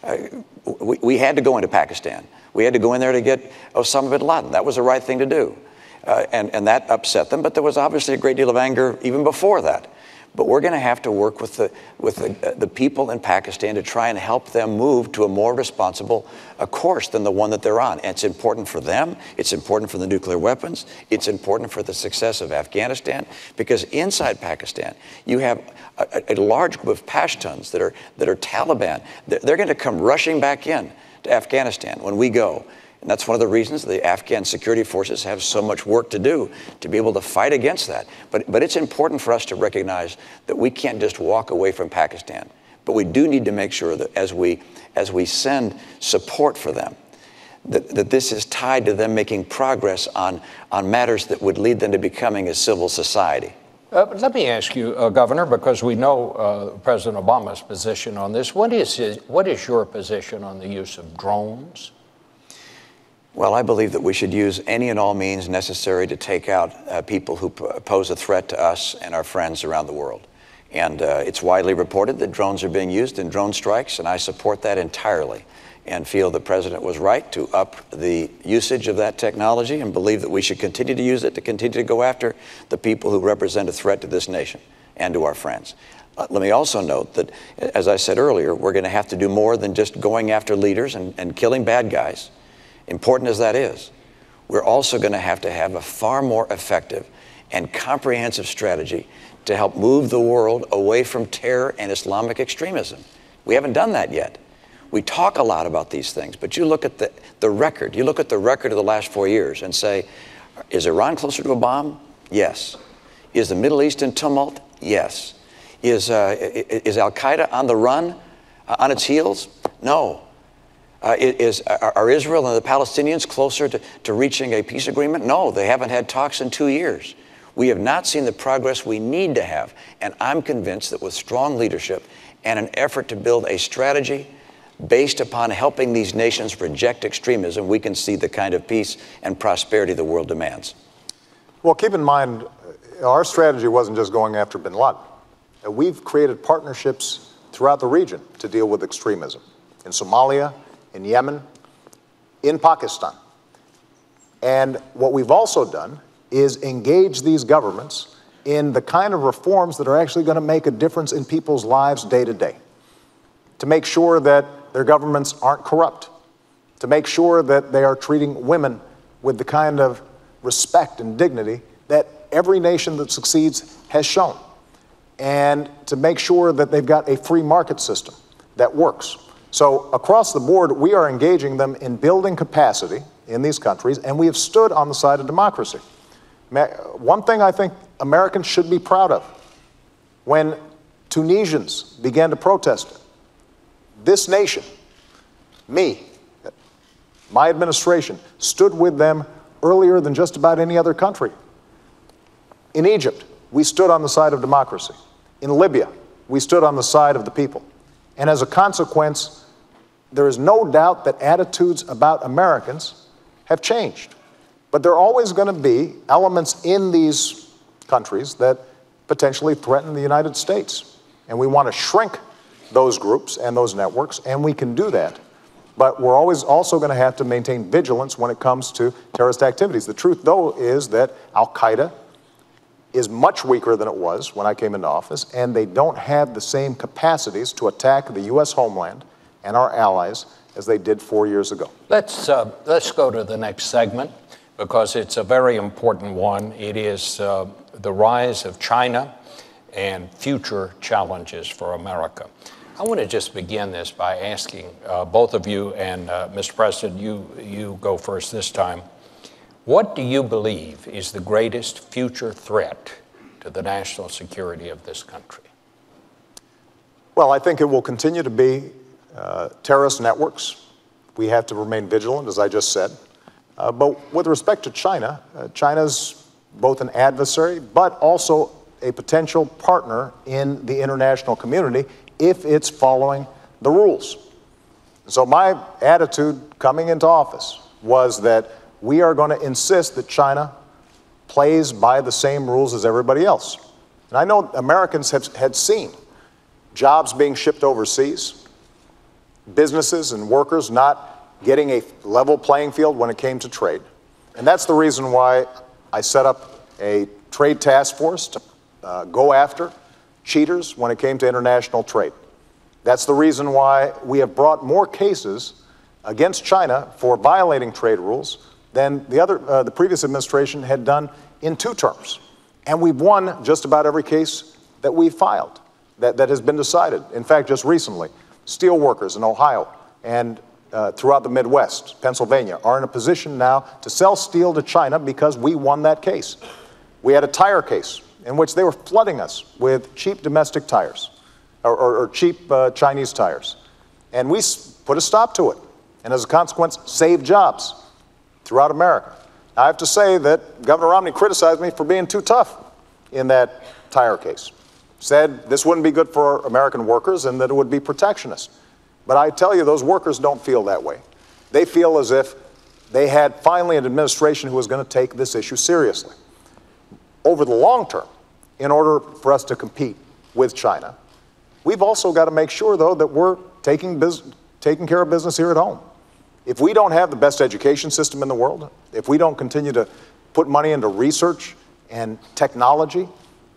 [SPEAKER 2] Uh, we, we had to go into Pakistan. We had to go in there to get Osama bin Laden. That was the right thing to do. Uh, and, and that upset them. But there was obviously a great deal of anger even before that. But we're going to have to work with the, with the, uh, the people in Pakistan to try and help them move to a more responsible uh, course than the one that they're on. And it's important for them. It's important for the nuclear weapons. It's important for the success of Afghanistan because inside Pakistan, you have a, a large group of Pashtuns that are, that are Taliban. They're, they're going to come rushing back in to Afghanistan when we go. And that's one of the reasons the Afghan security forces have so much work to do to be able to fight against that. But, but it's important for us to recognize that we can't just walk away from Pakistan. But we do need to make sure that as we, as we send support for them, that, that this is tied to them making progress on, on matters that would lead them to becoming a civil society.
[SPEAKER 1] Uh, let me ask you, uh, Governor, because we know uh, President Obama's position on this. What is, his, what is your position on the use of drones?
[SPEAKER 2] Well, I believe that we should use any and all means necessary to take out uh, people who pose a threat to us and our friends around the world. And uh, it's widely reported that drones are being used in drone strikes, and I support that entirely and feel the president was right to up the usage of that technology and believe that we should continue to use it to continue to go after the people who represent a threat to this nation and to our friends. Uh, let me also note that, as I said earlier, we're going to have to do more than just going after leaders and, and killing bad guys, important as that is. We're also going to have to have a far more effective and comprehensive strategy to help move the world away from terror and Islamic extremism. We haven't done that yet. We talk a lot about these things, but you look at the, the record, you look at the record of the last four years and say, is Iran closer to a bomb? Yes. Is the Middle East in tumult? Yes. Is, uh, is Al Qaeda on the run, uh, on its heels? No. Uh, is, are Israel and the Palestinians closer to, to reaching a peace agreement? No, they haven't had talks in two years. We have not seen the progress we need to have. And I'm convinced that with strong leadership and an effort to build a strategy based upon helping these nations reject extremism, we can see the kind of peace and prosperity the world demands.
[SPEAKER 3] Well, keep in mind, uh, our strategy wasn't just going after bin Laden. Uh, we've created partnerships throughout the region to deal with extremism in Somalia, in Yemen, in Pakistan. And what we've also done is engage these governments in the kind of reforms that are actually going to make a difference in people's lives day to day. To make sure that their governments aren't corrupt, to make sure that they are treating women with the kind of respect and dignity that every nation that succeeds has shown, and to make sure that they've got a free market system that works. So, across the board, we are engaging them in building capacity in these countries, and we have stood on the side of democracy. One thing I think Americans should be proud of when Tunisians began to protest this nation, me, my administration, stood with them earlier than just about any other country. In Egypt, we stood on the side of democracy. In Libya, we stood on the side of the people. And as a consequence, there is no doubt that attitudes about Americans have changed. But there are always going to be elements in these countries that potentially threaten the United States. And we want to shrink those groups and those networks, and we can do that. But we're always also going to have to maintain vigilance when it comes to terrorist activities. The truth, though, is that Al Qaeda is much weaker than it was when I came into office, and they don't have the same capacities to attack the U.S. homeland and our allies as they did four years ago.
[SPEAKER 1] Let's, uh, let's go to the next segment because it's a very important one. It is uh, the rise of China and future challenges for America. I want to just begin this by asking uh, both of you, and uh, Mr. President, you, you go first this time. What do you believe is the greatest future threat to the national security of this country?
[SPEAKER 3] Well, I think it will continue to be uh, terrorist networks. We have to remain vigilant, as I just said. Uh, but with respect to China, uh, China's both an adversary, but also a potential partner in the international community if it's following the rules. So, my attitude coming into office was that we are going to insist that China plays by the same rules as everybody else. And I know Americans have had seen jobs being shipped overseas, businesses and workers not getting a level playing field when it came to trade. And that's the reason why I set up a trade task force to uh, go after cheaters when it came to international trade. That's the reason why we have brought more cases against China for violating trade rules than the, other, uh, the previous administration had done in two terms. And we've won just about every case that we filed that, that has been decided. In fact, just recently, steel workers in Ohio and uh, throughout the Midwest, Pennsylvania, are in a position now to sell steel to China because we won that case. We had a tire case in which they were flooding us with cheap domestic tires or, or, or cheap uh, Chinese tires. And we put a stop to it. and as a consequence, saved jobs throughout America. I have to say that Governor Romney criticized me for being too tough in that tire case. Said this wouldn't be good for American workers and that it would be protectionist. But I tell you, those workers don't feel that way. They feel as if they had finally an administration who was going to take this issue seriously. Over the long term, in order for us to compete with China, we've also got to make sure, though, that we're taking, taking care of business here at home. If we don't have the best education system in the world, if we don't continue to put money into research and technology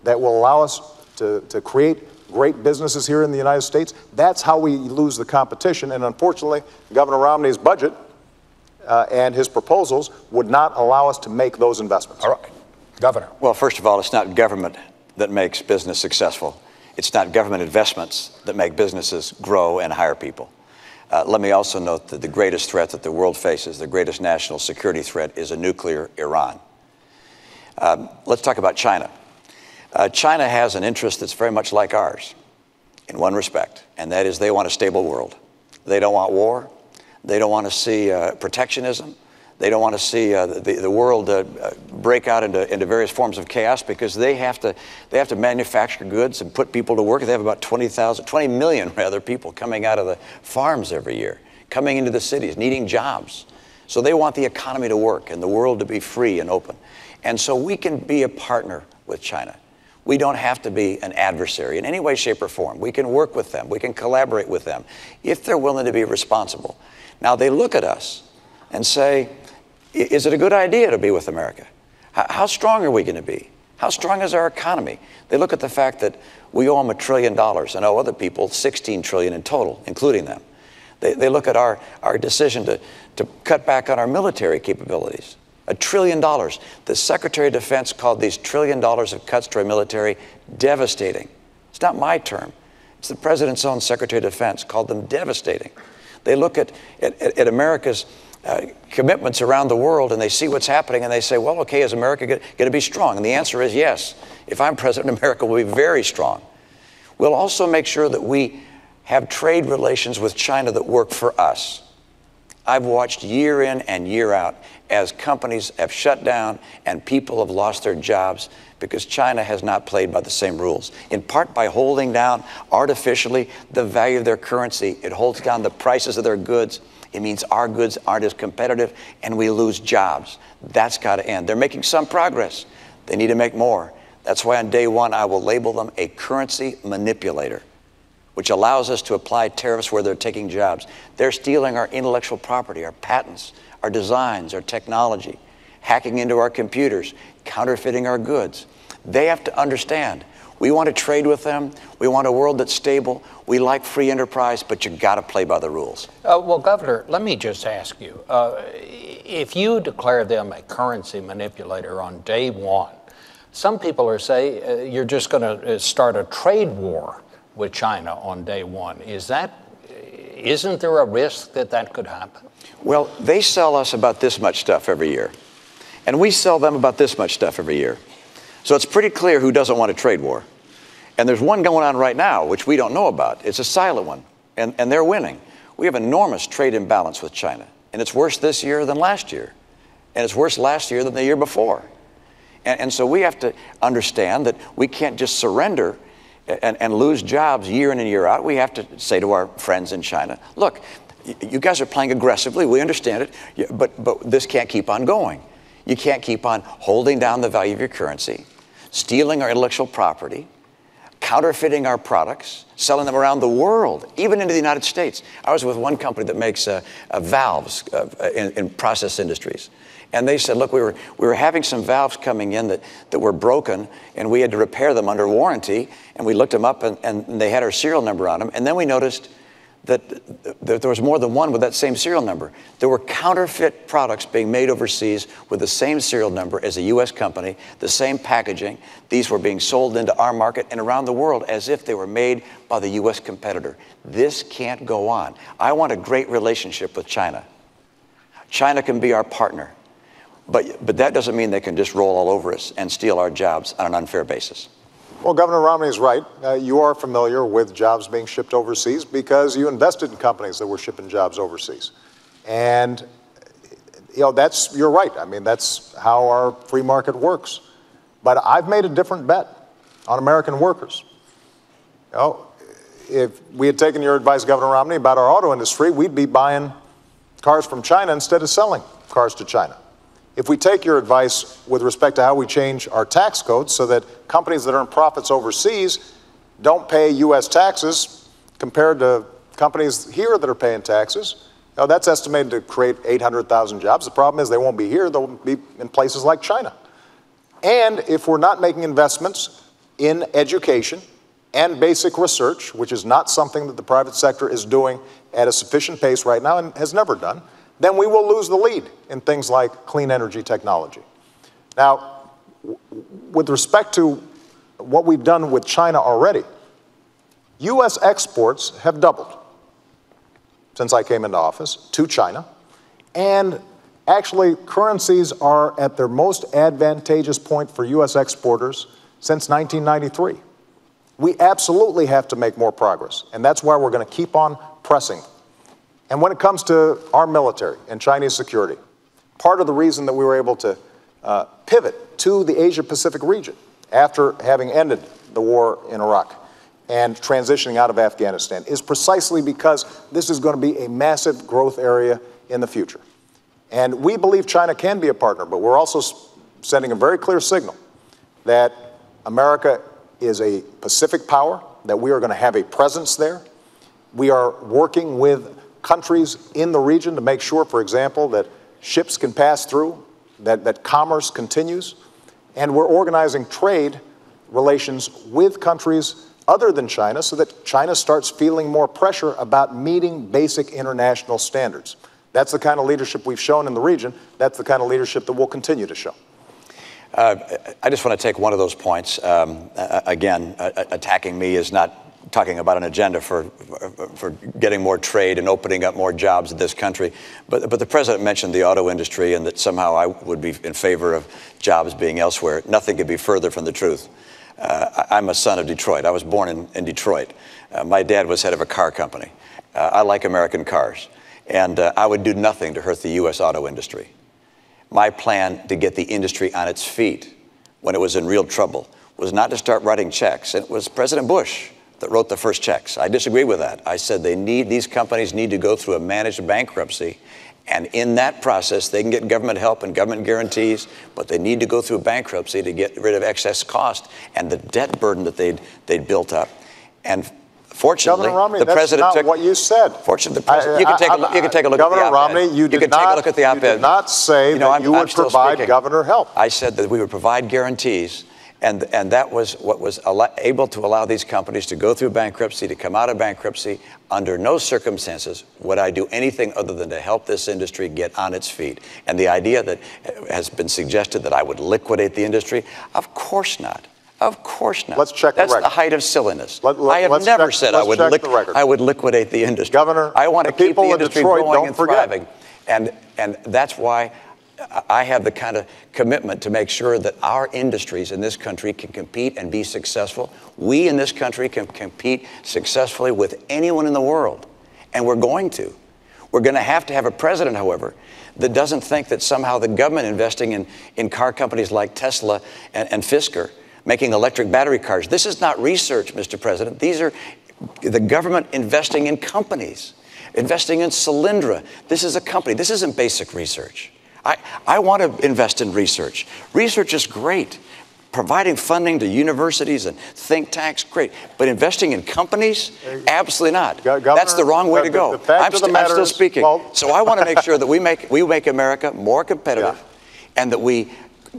[SPEAKER 3] that will allow us to, to create great businesses here in the United States, that's how we lose the competition. And unfortunately, Governor Romney's budget uh, and his proposals would not allow us to make those investments.
[SPEAKER 1] All right. Governor.
[SPEAKER 2] Well, first of all, it's not government that makes business successful. It's not government investments that make businesses grow and hire people. Uh, let me also note that the greatest threat that the world faces, the greatest national security threat, is a nuclear Iran. Um, let's talk about China. Uh, China has an interest that's very much like ours in one respect, and that is they want a stable world. They don't want war. They don't want to see uh, protectionism. They don't want to see uh, the, the world uh, break out into, into various forms of chaos because they have, to, they have to manufacture goods and put people to work. They have about 20,000, 20 million rather people coming out of the farms every year, coming into the cities, needing jobs. So they want the economy to work and the world to be free and open. And so we can be a partner with China. We don't have to be an adversary in any way, shape, or form. We can work with them. We can collaborate with them if they're willing to be responsible. Now, they look at us and say, is it a good idea to be with America? How, strong are we going to be? How strong is our economy? They look at the fact that we owe them a trillion dollars and owe other people 16 trillion in total, including them. They, they look at our, our decision to, to cut back on our military capabilities. A trillion dollars. The Secretary of Defense called these trillion dollars of cuts to our military devastating. It's not my term. It's the President's own Secretary of Defense called them devastating. They look at, at, at America's uh, commitments around the world and they see what's happening and they say, well, okay, is America going to be strong? And the answer is yes. If I'm president, America will be very strong. We'll also make sure that we have trade relations with China that work for us. I've watched year in and year out as companies have shut down and people have lost their jobs because China has not played by the same rules. In part by holding down artificially the value of their currency, it holds down the prices of their goods. It means our goods aren't as competitive and we lose jobs. That's got to end. They're making some progress. They need to make more. That's why on day one, I will label them a currency manipulator, which allows us to apply tariffs where they're taking jobs. They're stealing our intellectual property, our patents, our designs, our technology, hacking into our computers, counterfeiting our goods. They have to understand we want to trade with them. We want a world that's stable. We like free enterprise, but you got to play by the rules.
[SPEAKER 1] Uh, well, Governor, let me just ask you uh, if you declare them a currency manipulator on day one, some people are saying uh, you're just going to uh, start a trade war with China on day one. Is that isn't there a risk that that could happen?
[SPEAKER 2] Well, they sell us about this much stuff every year, and we sell them about this much stuff every year. So it's pretty clear who doesn't want a trade war. And there's one going on right now, which we don't know about. It's a silent one, and, and they're winning. We have enormous trade imbalance with China, and it's worse this year than last year, and it's worse last year than the year before. And, and so we have to understand that we can't just surrender and, and lose jobs year in and year out. We have to say to our friends in China, look, you guys are playing aggressively. We understand it, but, but this can't keep on going. You can't keep on holding down the value of your currency, stealing our intellectual property, counterfeiting our products, selling them around the world, even into the United States. I was with one company that makes uh, uh, valves uh, in, in, process industries. And they said, look, we were, we were having some valves coming in that, that were broken, and we had to repair them under warranty. And we looked them up, and, and they had our serial number on them. And then we noticed that, there was more than one with that same serial number. There were counterfeit products being made overseas with the same serial number as a U.S. company, the same packaging. These were being sold into our market and around the world as if they were made by the U.S. competitor. This can't go on. I want a great relationship with China. China can be our partner, but, but that doesn't mean they can just roll all over us and steal our jobs on an unfair basis.
[SPEAKER 3] Well, Governor Romney is right. Uh, you are familiar with jobs being shipped overseas because you invested in companies that were shipping jobs overseas. And, you know, that's, you're right. I mean, that's how our free market works. But I've made a different bet on American workers. You know, if we had taken your advice, Governor Romney, about our auto industry, we'd be buying cars from China instead of selling cars to China. If we take your advice with respect to how we change our tax codes so that companies that earn profits overseas don't pay U.S. taxes compared to companies here that are paying taxes, know, that's estimated to create 800,000 jobs. The problem is they won't be here, they'll be in places like China. And if we're not making investments in education and basic research, which is not something that the private sector is doing at a sufficient pace right now and has never done, then we will lose the lead in things like clean energy technology. Now, with respect to what we've done with China already, U.S. exports have doubled since I came into office to China, and actually, currencies are at their most advantageous point for U.S. exporters since 1993. We absolutely have to make more progress, and that's why we're going to keep on pressing. And when it comes to our military and Chinese security, part of the reason that we were able to uh, pivot to the Asia Pacific region after having ended the war in Iraq and transitioning out of Afghanistan is precisely because this is going to be a massive growth area in the future. And we believe China can be a partner, but we're also sending a very clear signal that America is a Pacific power, that we are going to have a presence there. We are working with countries in the region to make sure, for example, that ships can pass through, that, that commerce continues. And we're organizing trade relations with countries other than China so that China starts feeling more pressure about meeting basic international standards. That's the kind of leadership we've shown in the region. That's the kind of leadership that we'll continue to show.
[SPEAKER 2] Uh, I just want to take one of those points. Um, again, attacking me is not talking about an agenda for, for getting more trade and opening up more jobs in this country. But, but the president mentioned the auto industry and that somehow I would be in favor of jobs being elsewhere. Nothing could be further from the truth. Uh, I'm a son of Detroit. I was born in, in Detroit. Uh, my dad was head of a car company. Uh, I like American cars. And uh, I would do nothing to hurt the U.S. auto industry. My plan to get the industry on its feet when it was in real trouble was not to start writing checks. It was President Bush that wrote the first checks. I disagree with that. I said they need, these companies need to go through a managed bankruptcy. And in that process, they can get government help and government guarantees, but they need to go through bankruptcy to get rid of excess cost and the debt burden that they'd, they'd built up. And Fortunately,
[SPEAKER 3] Governor Romney,
[SPEAKER 2] the
[SPEAKER 3] that's
[SPEAKER 2] president
[SPEAKER 3] not
[SPEAKER 2] took,
[SPEAKER 3] what you said.
[SPEAKER 2] Fortunately, the president, I, you can take a look, you can take a look
[SPEAKER 3] Governor
[SPEAKER 2] at the op-ed.
[SPEAKER 3] Romney, you,
[SPEAKER 2] you
[SPEAKER 3] did
[SPEAKER 2] can
[SPEAKER 3] not,
[SPEAKER 2] take a look at the op-ed.
[SPEAKER 3] You did not say
[SPEAKER 2] you know,
[SPEAKER 3] that
[SPEAKER 2] I'm,
[SPEAKER 3] you would provide governor help.
[SPEAKER 2] I said that we would provide guarantees and, and that was what was able to allow these companies to go through bankruptcy, to come out of bankruptcy. Under no circumstances would I do anything other than to help this industry get on its feet. And the idea that uh, has been suggested that I would liquidate the industry, of course not. Of course not.
[SPEAKER 3] Let's check
[SPEAKER 2] That's
[SPEAKER 3] the record.
[SPEAKER 2] the height of silliness.
[SPEAKER 3] Let, let,
[SPEAKER 2] I have never
[SPEAKER 3] check,
[SPEAKER 2] said I would, lic- I would liquidate the industry.
[SPEAKER 3] Governor,
[SPEAKER 2] I want to keep the industry
[SPEAKER 3] Detroit,
[SPEAKER 2] going and
[SPEAKER 3] forget.
[SPEAKER 2] thriving. And, and that's why I have the kind of commitment to make sure that our industries in this country can compete and be successful. We in this country can compete successfully with anyone in the world, and we're going to. We're going to have to have a president, however, that doesn't think that somehow the government investing in, in car companies like Tesla and, and Fisker, making electric battery cars, this is not research, Mr. President. These are the government investing in companies, investing in Solyndra. This is a company, this isn't basic research. I, I want to invest in research. Research is great. Providing funding to universities and think tanks, great. But investing in companies, absolutely not.
[SPEAKER 3] Governor,
[SPEAKER 2] That's the wrong way to go.
[SPEAKER 3] the fact
[SPEAKER 2] I'm,
[SPEAKER 3] the
[SPEAKER 2] st- I'm still speaking.
[SPEAKER 3] well-
[SPEAKER 2] so I want to make sure that we make, we make America more competitive
[SPEAKER 3] Yeah.
[SPEAKER 2] and that we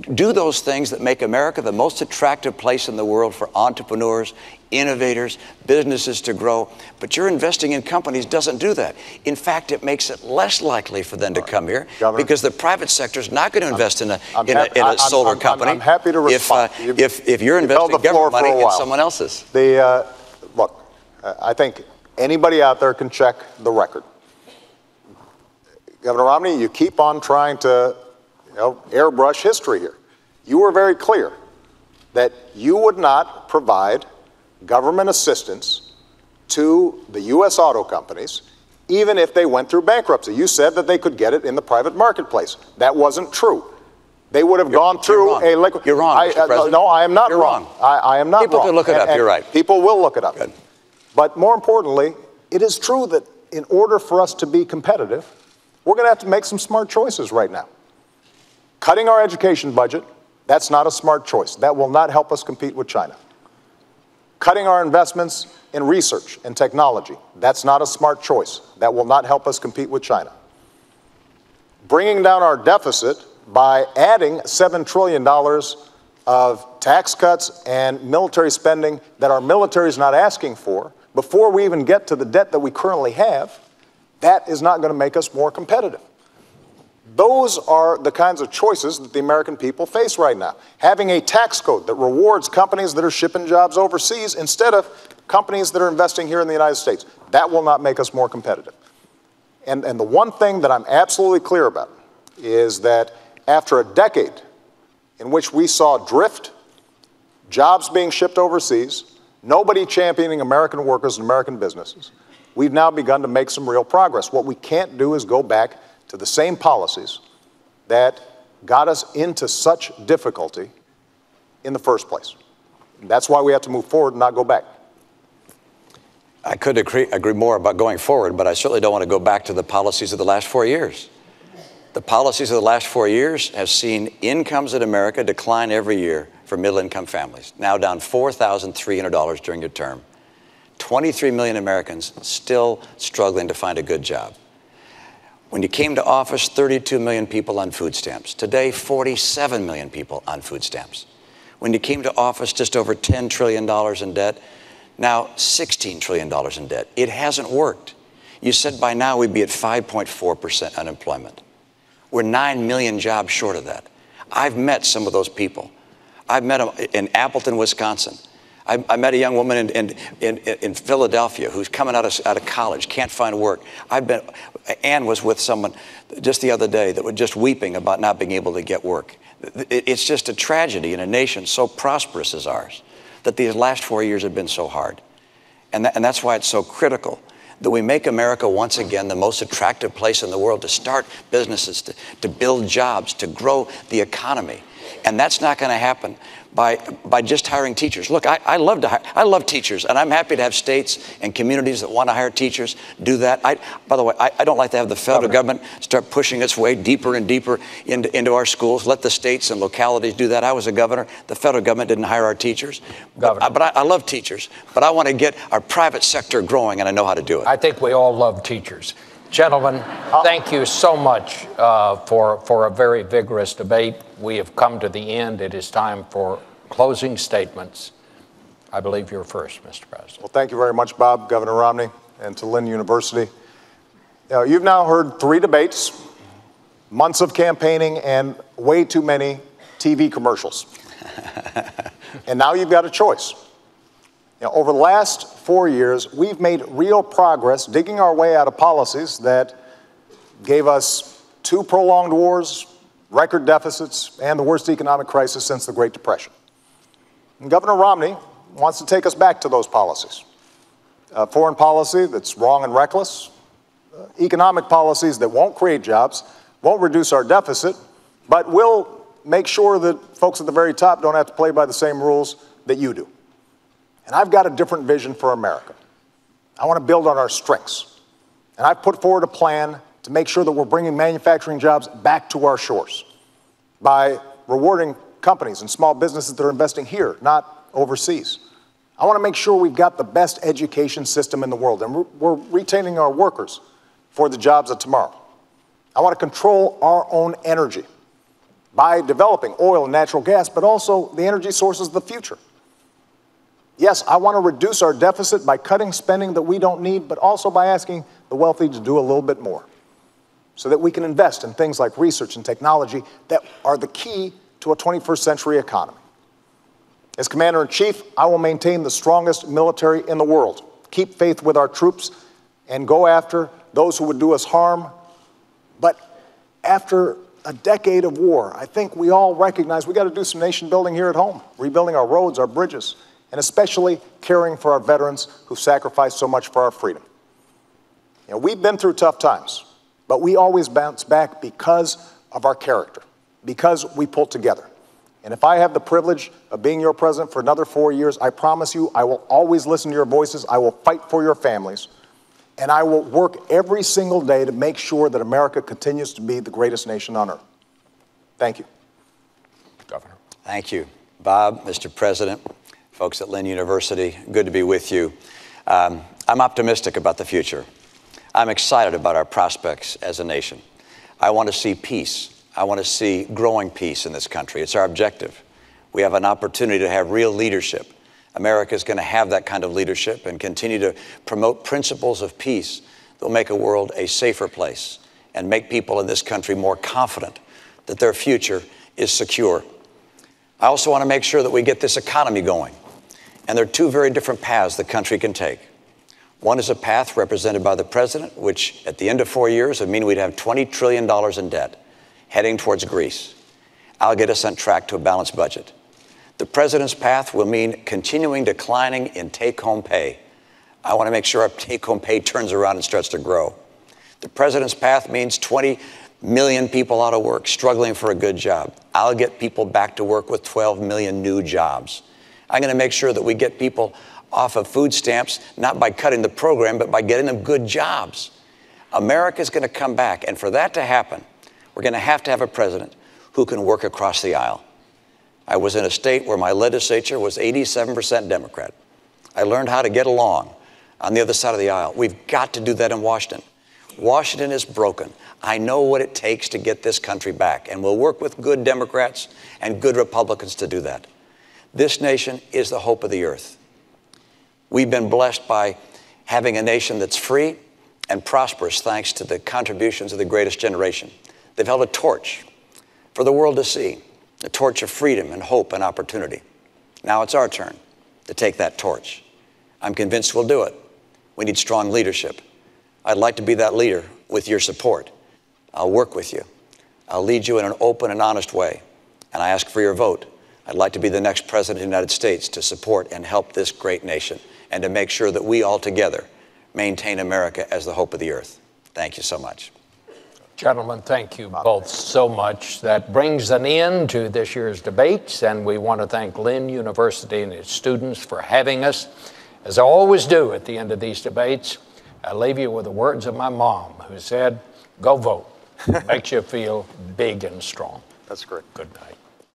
[SPEAKER 2] do those things that make America the most attractive place in the world for entrepreneurs, innovators, businesses to grow. But your investing in companies doesn't do that. In fact, it makes it less likely for them to come here
[SPEAKER 3] Governor.
[SPEAKER 2] because the private sector is not going to invest in a,
[SPEAKER 3] I'm
[SPEAKER 2] in a, in a
[SPEAKER 3] I'm-
[SPEAKER 2] solar
[SPEAKER 3] I'm-
[SPEAKER 2] company.
[SPEAKER 3] I'm happy to
[SPEAKER 2] if, uh.
[SPEAKER 3] You-
[SPEAKER 2] if, if you're investing
[SPEAKER 3] floor
[SPEAKER 2] government money in someone else's.
[SPEAKER 3] The, uh, look, I think anybody out there can check the record. Governor Romney, you keep on trying to you airbrush history here. You were very clear that you would not provide government assistance to the U.S. auto companies even if they went through bankruptcy. You said that they could get it in the private marketplace. That wasn't true. They would have gone through a liquid.
[SPEAKER 2] You're wrong,
[SPEAKER 3] I,
[SPEAKER 2] Mr.
[SPEAKER 3] uh, no, I am not
[SPEAKER 2] You're
[SPEAKER 3] wrong.
[SPEAKER 2] wrong.
[SPEAKER 3] I, I am not
[SPEAKER 2] People
[SPEAKER 3] wrong.
[SPEAKER 2] can look it
[SPEAKER 3] And-
[SPEAKER 2] up. You're right.
[SPEAKER 3] People will look it up.
[SPEAKER 2] Good.
[SPEAKER 3] But more importantly, it is true that in order for us to be competitive, we're going to have to make some smart choices right now. Cutting our education budget, that's not a smart choice. That will not help us compete with China. Cutting our investments in research and technology, that's not a smart choice. That will not help us compete with China. Bringing down our deficit by adding $7 trillion of tax cuts and military spending that our military is not asking for before we even get to the debt that we currently have, that is not going to make us more competitive. Those are the kinds of choices that the American people face right now. Having a tax code that rewards companies that are shipping jobs overseas instead of companies that are investing here in the United States, that will not make us more competitive. And, and the one thing that I'm absolutely clear about is that after a decade in which we saw drift, jobs being shipped overseas, nobody championing American workers and American businesses, we've now begun to make some real progress. What we can't do is go back to the same policies that got us into such difficulty in the first place. And that's why we have to move forward and not go back.
[SPEAKER 2] I could agree, agree more about going forward, but I certainly don't want to go back to the policies of the last four years. The policies of the last four years have seen incomes in America decline every year for middle income families, now down $4,300 during your term. 23 million Americans still struggling to find a good job. When you came to office, 32 million people on food stamps. Today, 47 million people on food stamps. When you came to office, just over $10 trillion in debt. Now, $16 trillion in debt. It hasn't worked. You said by now we'd be at 5.4% unemployment. We're 9 million jobs short of that. I've met some of those people. I've met them in Appleton, Wisconsin. I, I met a young woman in, in, in, in Philadelphia who's coming out of, out of college, can't find work. I've been, Ann was with someone just the other day that was just weeping about not being able to get work. It, it's just a tragedy in a nation so prosperous as ours that these last four years have been so hard. And, that, and that's why it's so critical that we make America once again the most attractive place in the world to start businesses, to, to build jobs, to grow the economy. And that's not going to happen by, by just hiring teachers. Look, I, I love to hire, I love teachers, and I'm happy to have states and communities that want to hire teachers do that. I, by the way, I, I don't like to have the federal government start pushing its way deeper and deeper into, into our schools. Let the states and localities do that. I was a governor. The federal government didn't hire our teachers.
[SPEAKER 1] Governor.
[SPEAKER 2] But, but I, I love teachers, but I want to get our private sector growing, and I know how to do it.
[SPEAKER 1] I think we all love teachers. Gentlemen, thank you so much uh, for, for a very vigorous debate. We have come to the end. It is time for closing statements. I believe you're first, Mr. President.
[SPEAKER 3] Well, thank you very much, Bob, Governor Romney, and to Lynn University. Now, you've now heard three debates, months of campaigning, and way too many TV commercials. and now you've got a choice. Now, over the last four years, we've made real progress digging our way out of policies that gave us two prolonged wars, record deficits, and the worst economic crisis since the Great Depression. And Governor Romney wants to take us back to those policies. Foreign policy that's wrong and reckless, uh, economic policies that won't create jobs, won't reduce our deficit, but will make sure that folks at the very top don't have to play by the same rules that you do. And I've got a different vision for America. I want to build on our strengths. And I've put forward a plan to make sure that we're bringing manufacturing jobs back to our shores by rewarding companies and small businesses that are investing here, not overseas. I want to make sure we've got the best education system in the world and we're, retaining our workers for the jobs of tomorrow. I want to control our own energy by developing oil and natural gas, but also the energy sources of the future. Yes, I want to reduce our deficit by cutting spending that we don't need, but also by asking the wealthy to do a little bit more so that we can invest in things like research and technology that are the key to a 21st century economy. As Commander in Chief, I will maintain the strongest military in the world, keep faith with our troops, and go after those who would do us harm. But after a decade of war, I think we all recognize we got to do some nation building here at home, rebuilding our roads, our bridges, and especially caring for our veterans who sacrificed so much for our freedom. You know, we've been through tough times, but we always bounce back because of our character, because we pull together. And if I have the privilege of being your president for another four years, I promise you I will always listen to your voices. I will fight for your families. And I will work every single day to make sure that America continues to be the greatest nation on earth. Thank you.
[SPEAKER 1] Governor.
[SPEAKER 2] Thank you. Bob, Mr. President, folks at Lynn University, good to be with you. Um, I'm optimistic about the future. I'm excited about our prospects as a nation. I want to see peace. I want to see growing peace in this country. It's our objective. We have an opportunity to have real leadership. America is going to have that kind of leadership and continue to promote principles of peace that will make a world a safer place and make people in this country more confident that their future is secure. I also want to make sure that we get this economy going. And there are two very different paths the country can take. One is a path represented by the president, which at the end of four years would mean we'd have $20 trillion in debt heading towards Greece. I'll get us on track to a balanced budget. The president's path will mean continuing declining in take home pay. I want to make sure our take home pay turns around and starts to grow. The president's path means 20 million people out of work, struggling for a good job. I'll get people back to work with 12 million new jobs. I'm going to make sure that we get people off of food stamps, not by cutting the program, but by getting them good jobs. America's going to come back. And for that to happen, we're going to have to have a president who can work across the aisle. I was in a state where my legislature was 87% Democrat. I learned how to get along on the other side of the aisle. We've got to do that in Washington. Washington is broken. I know what it takes to get this country back, and we'll work with good Democrats and good Republicans to do that. This nation is the hope of the earth. We've been blessed by having a nation that's free and prosperous thanks to the contributions of the greatest generation. They've held a torch for the world to see, a torch of freedom and hope and opportunity. Now it's our turn to take that torch. I'm convinced we'll do it. We need strong leadership. I'd like to be that leader with your support. I'll work with you. I'll lead you in an open and honest way. And I ask for your vote. I'd like to be the next president of the United States to support and help this great nation and to make sure that we all together maintain America as the hope of the earth. Thank you so much.
[SPEAKER 1] Gentlemen, thank you both so much. That brings an end to this year's debates, and we want to thank Lynn University and its students for having us. As I always do at the end of these debates, I leave you with the words of my mom, who said, Go vote. It Makes you feel big and strong.
[SPEAKER 3] That's great.
[SPEAKER 1] Good night.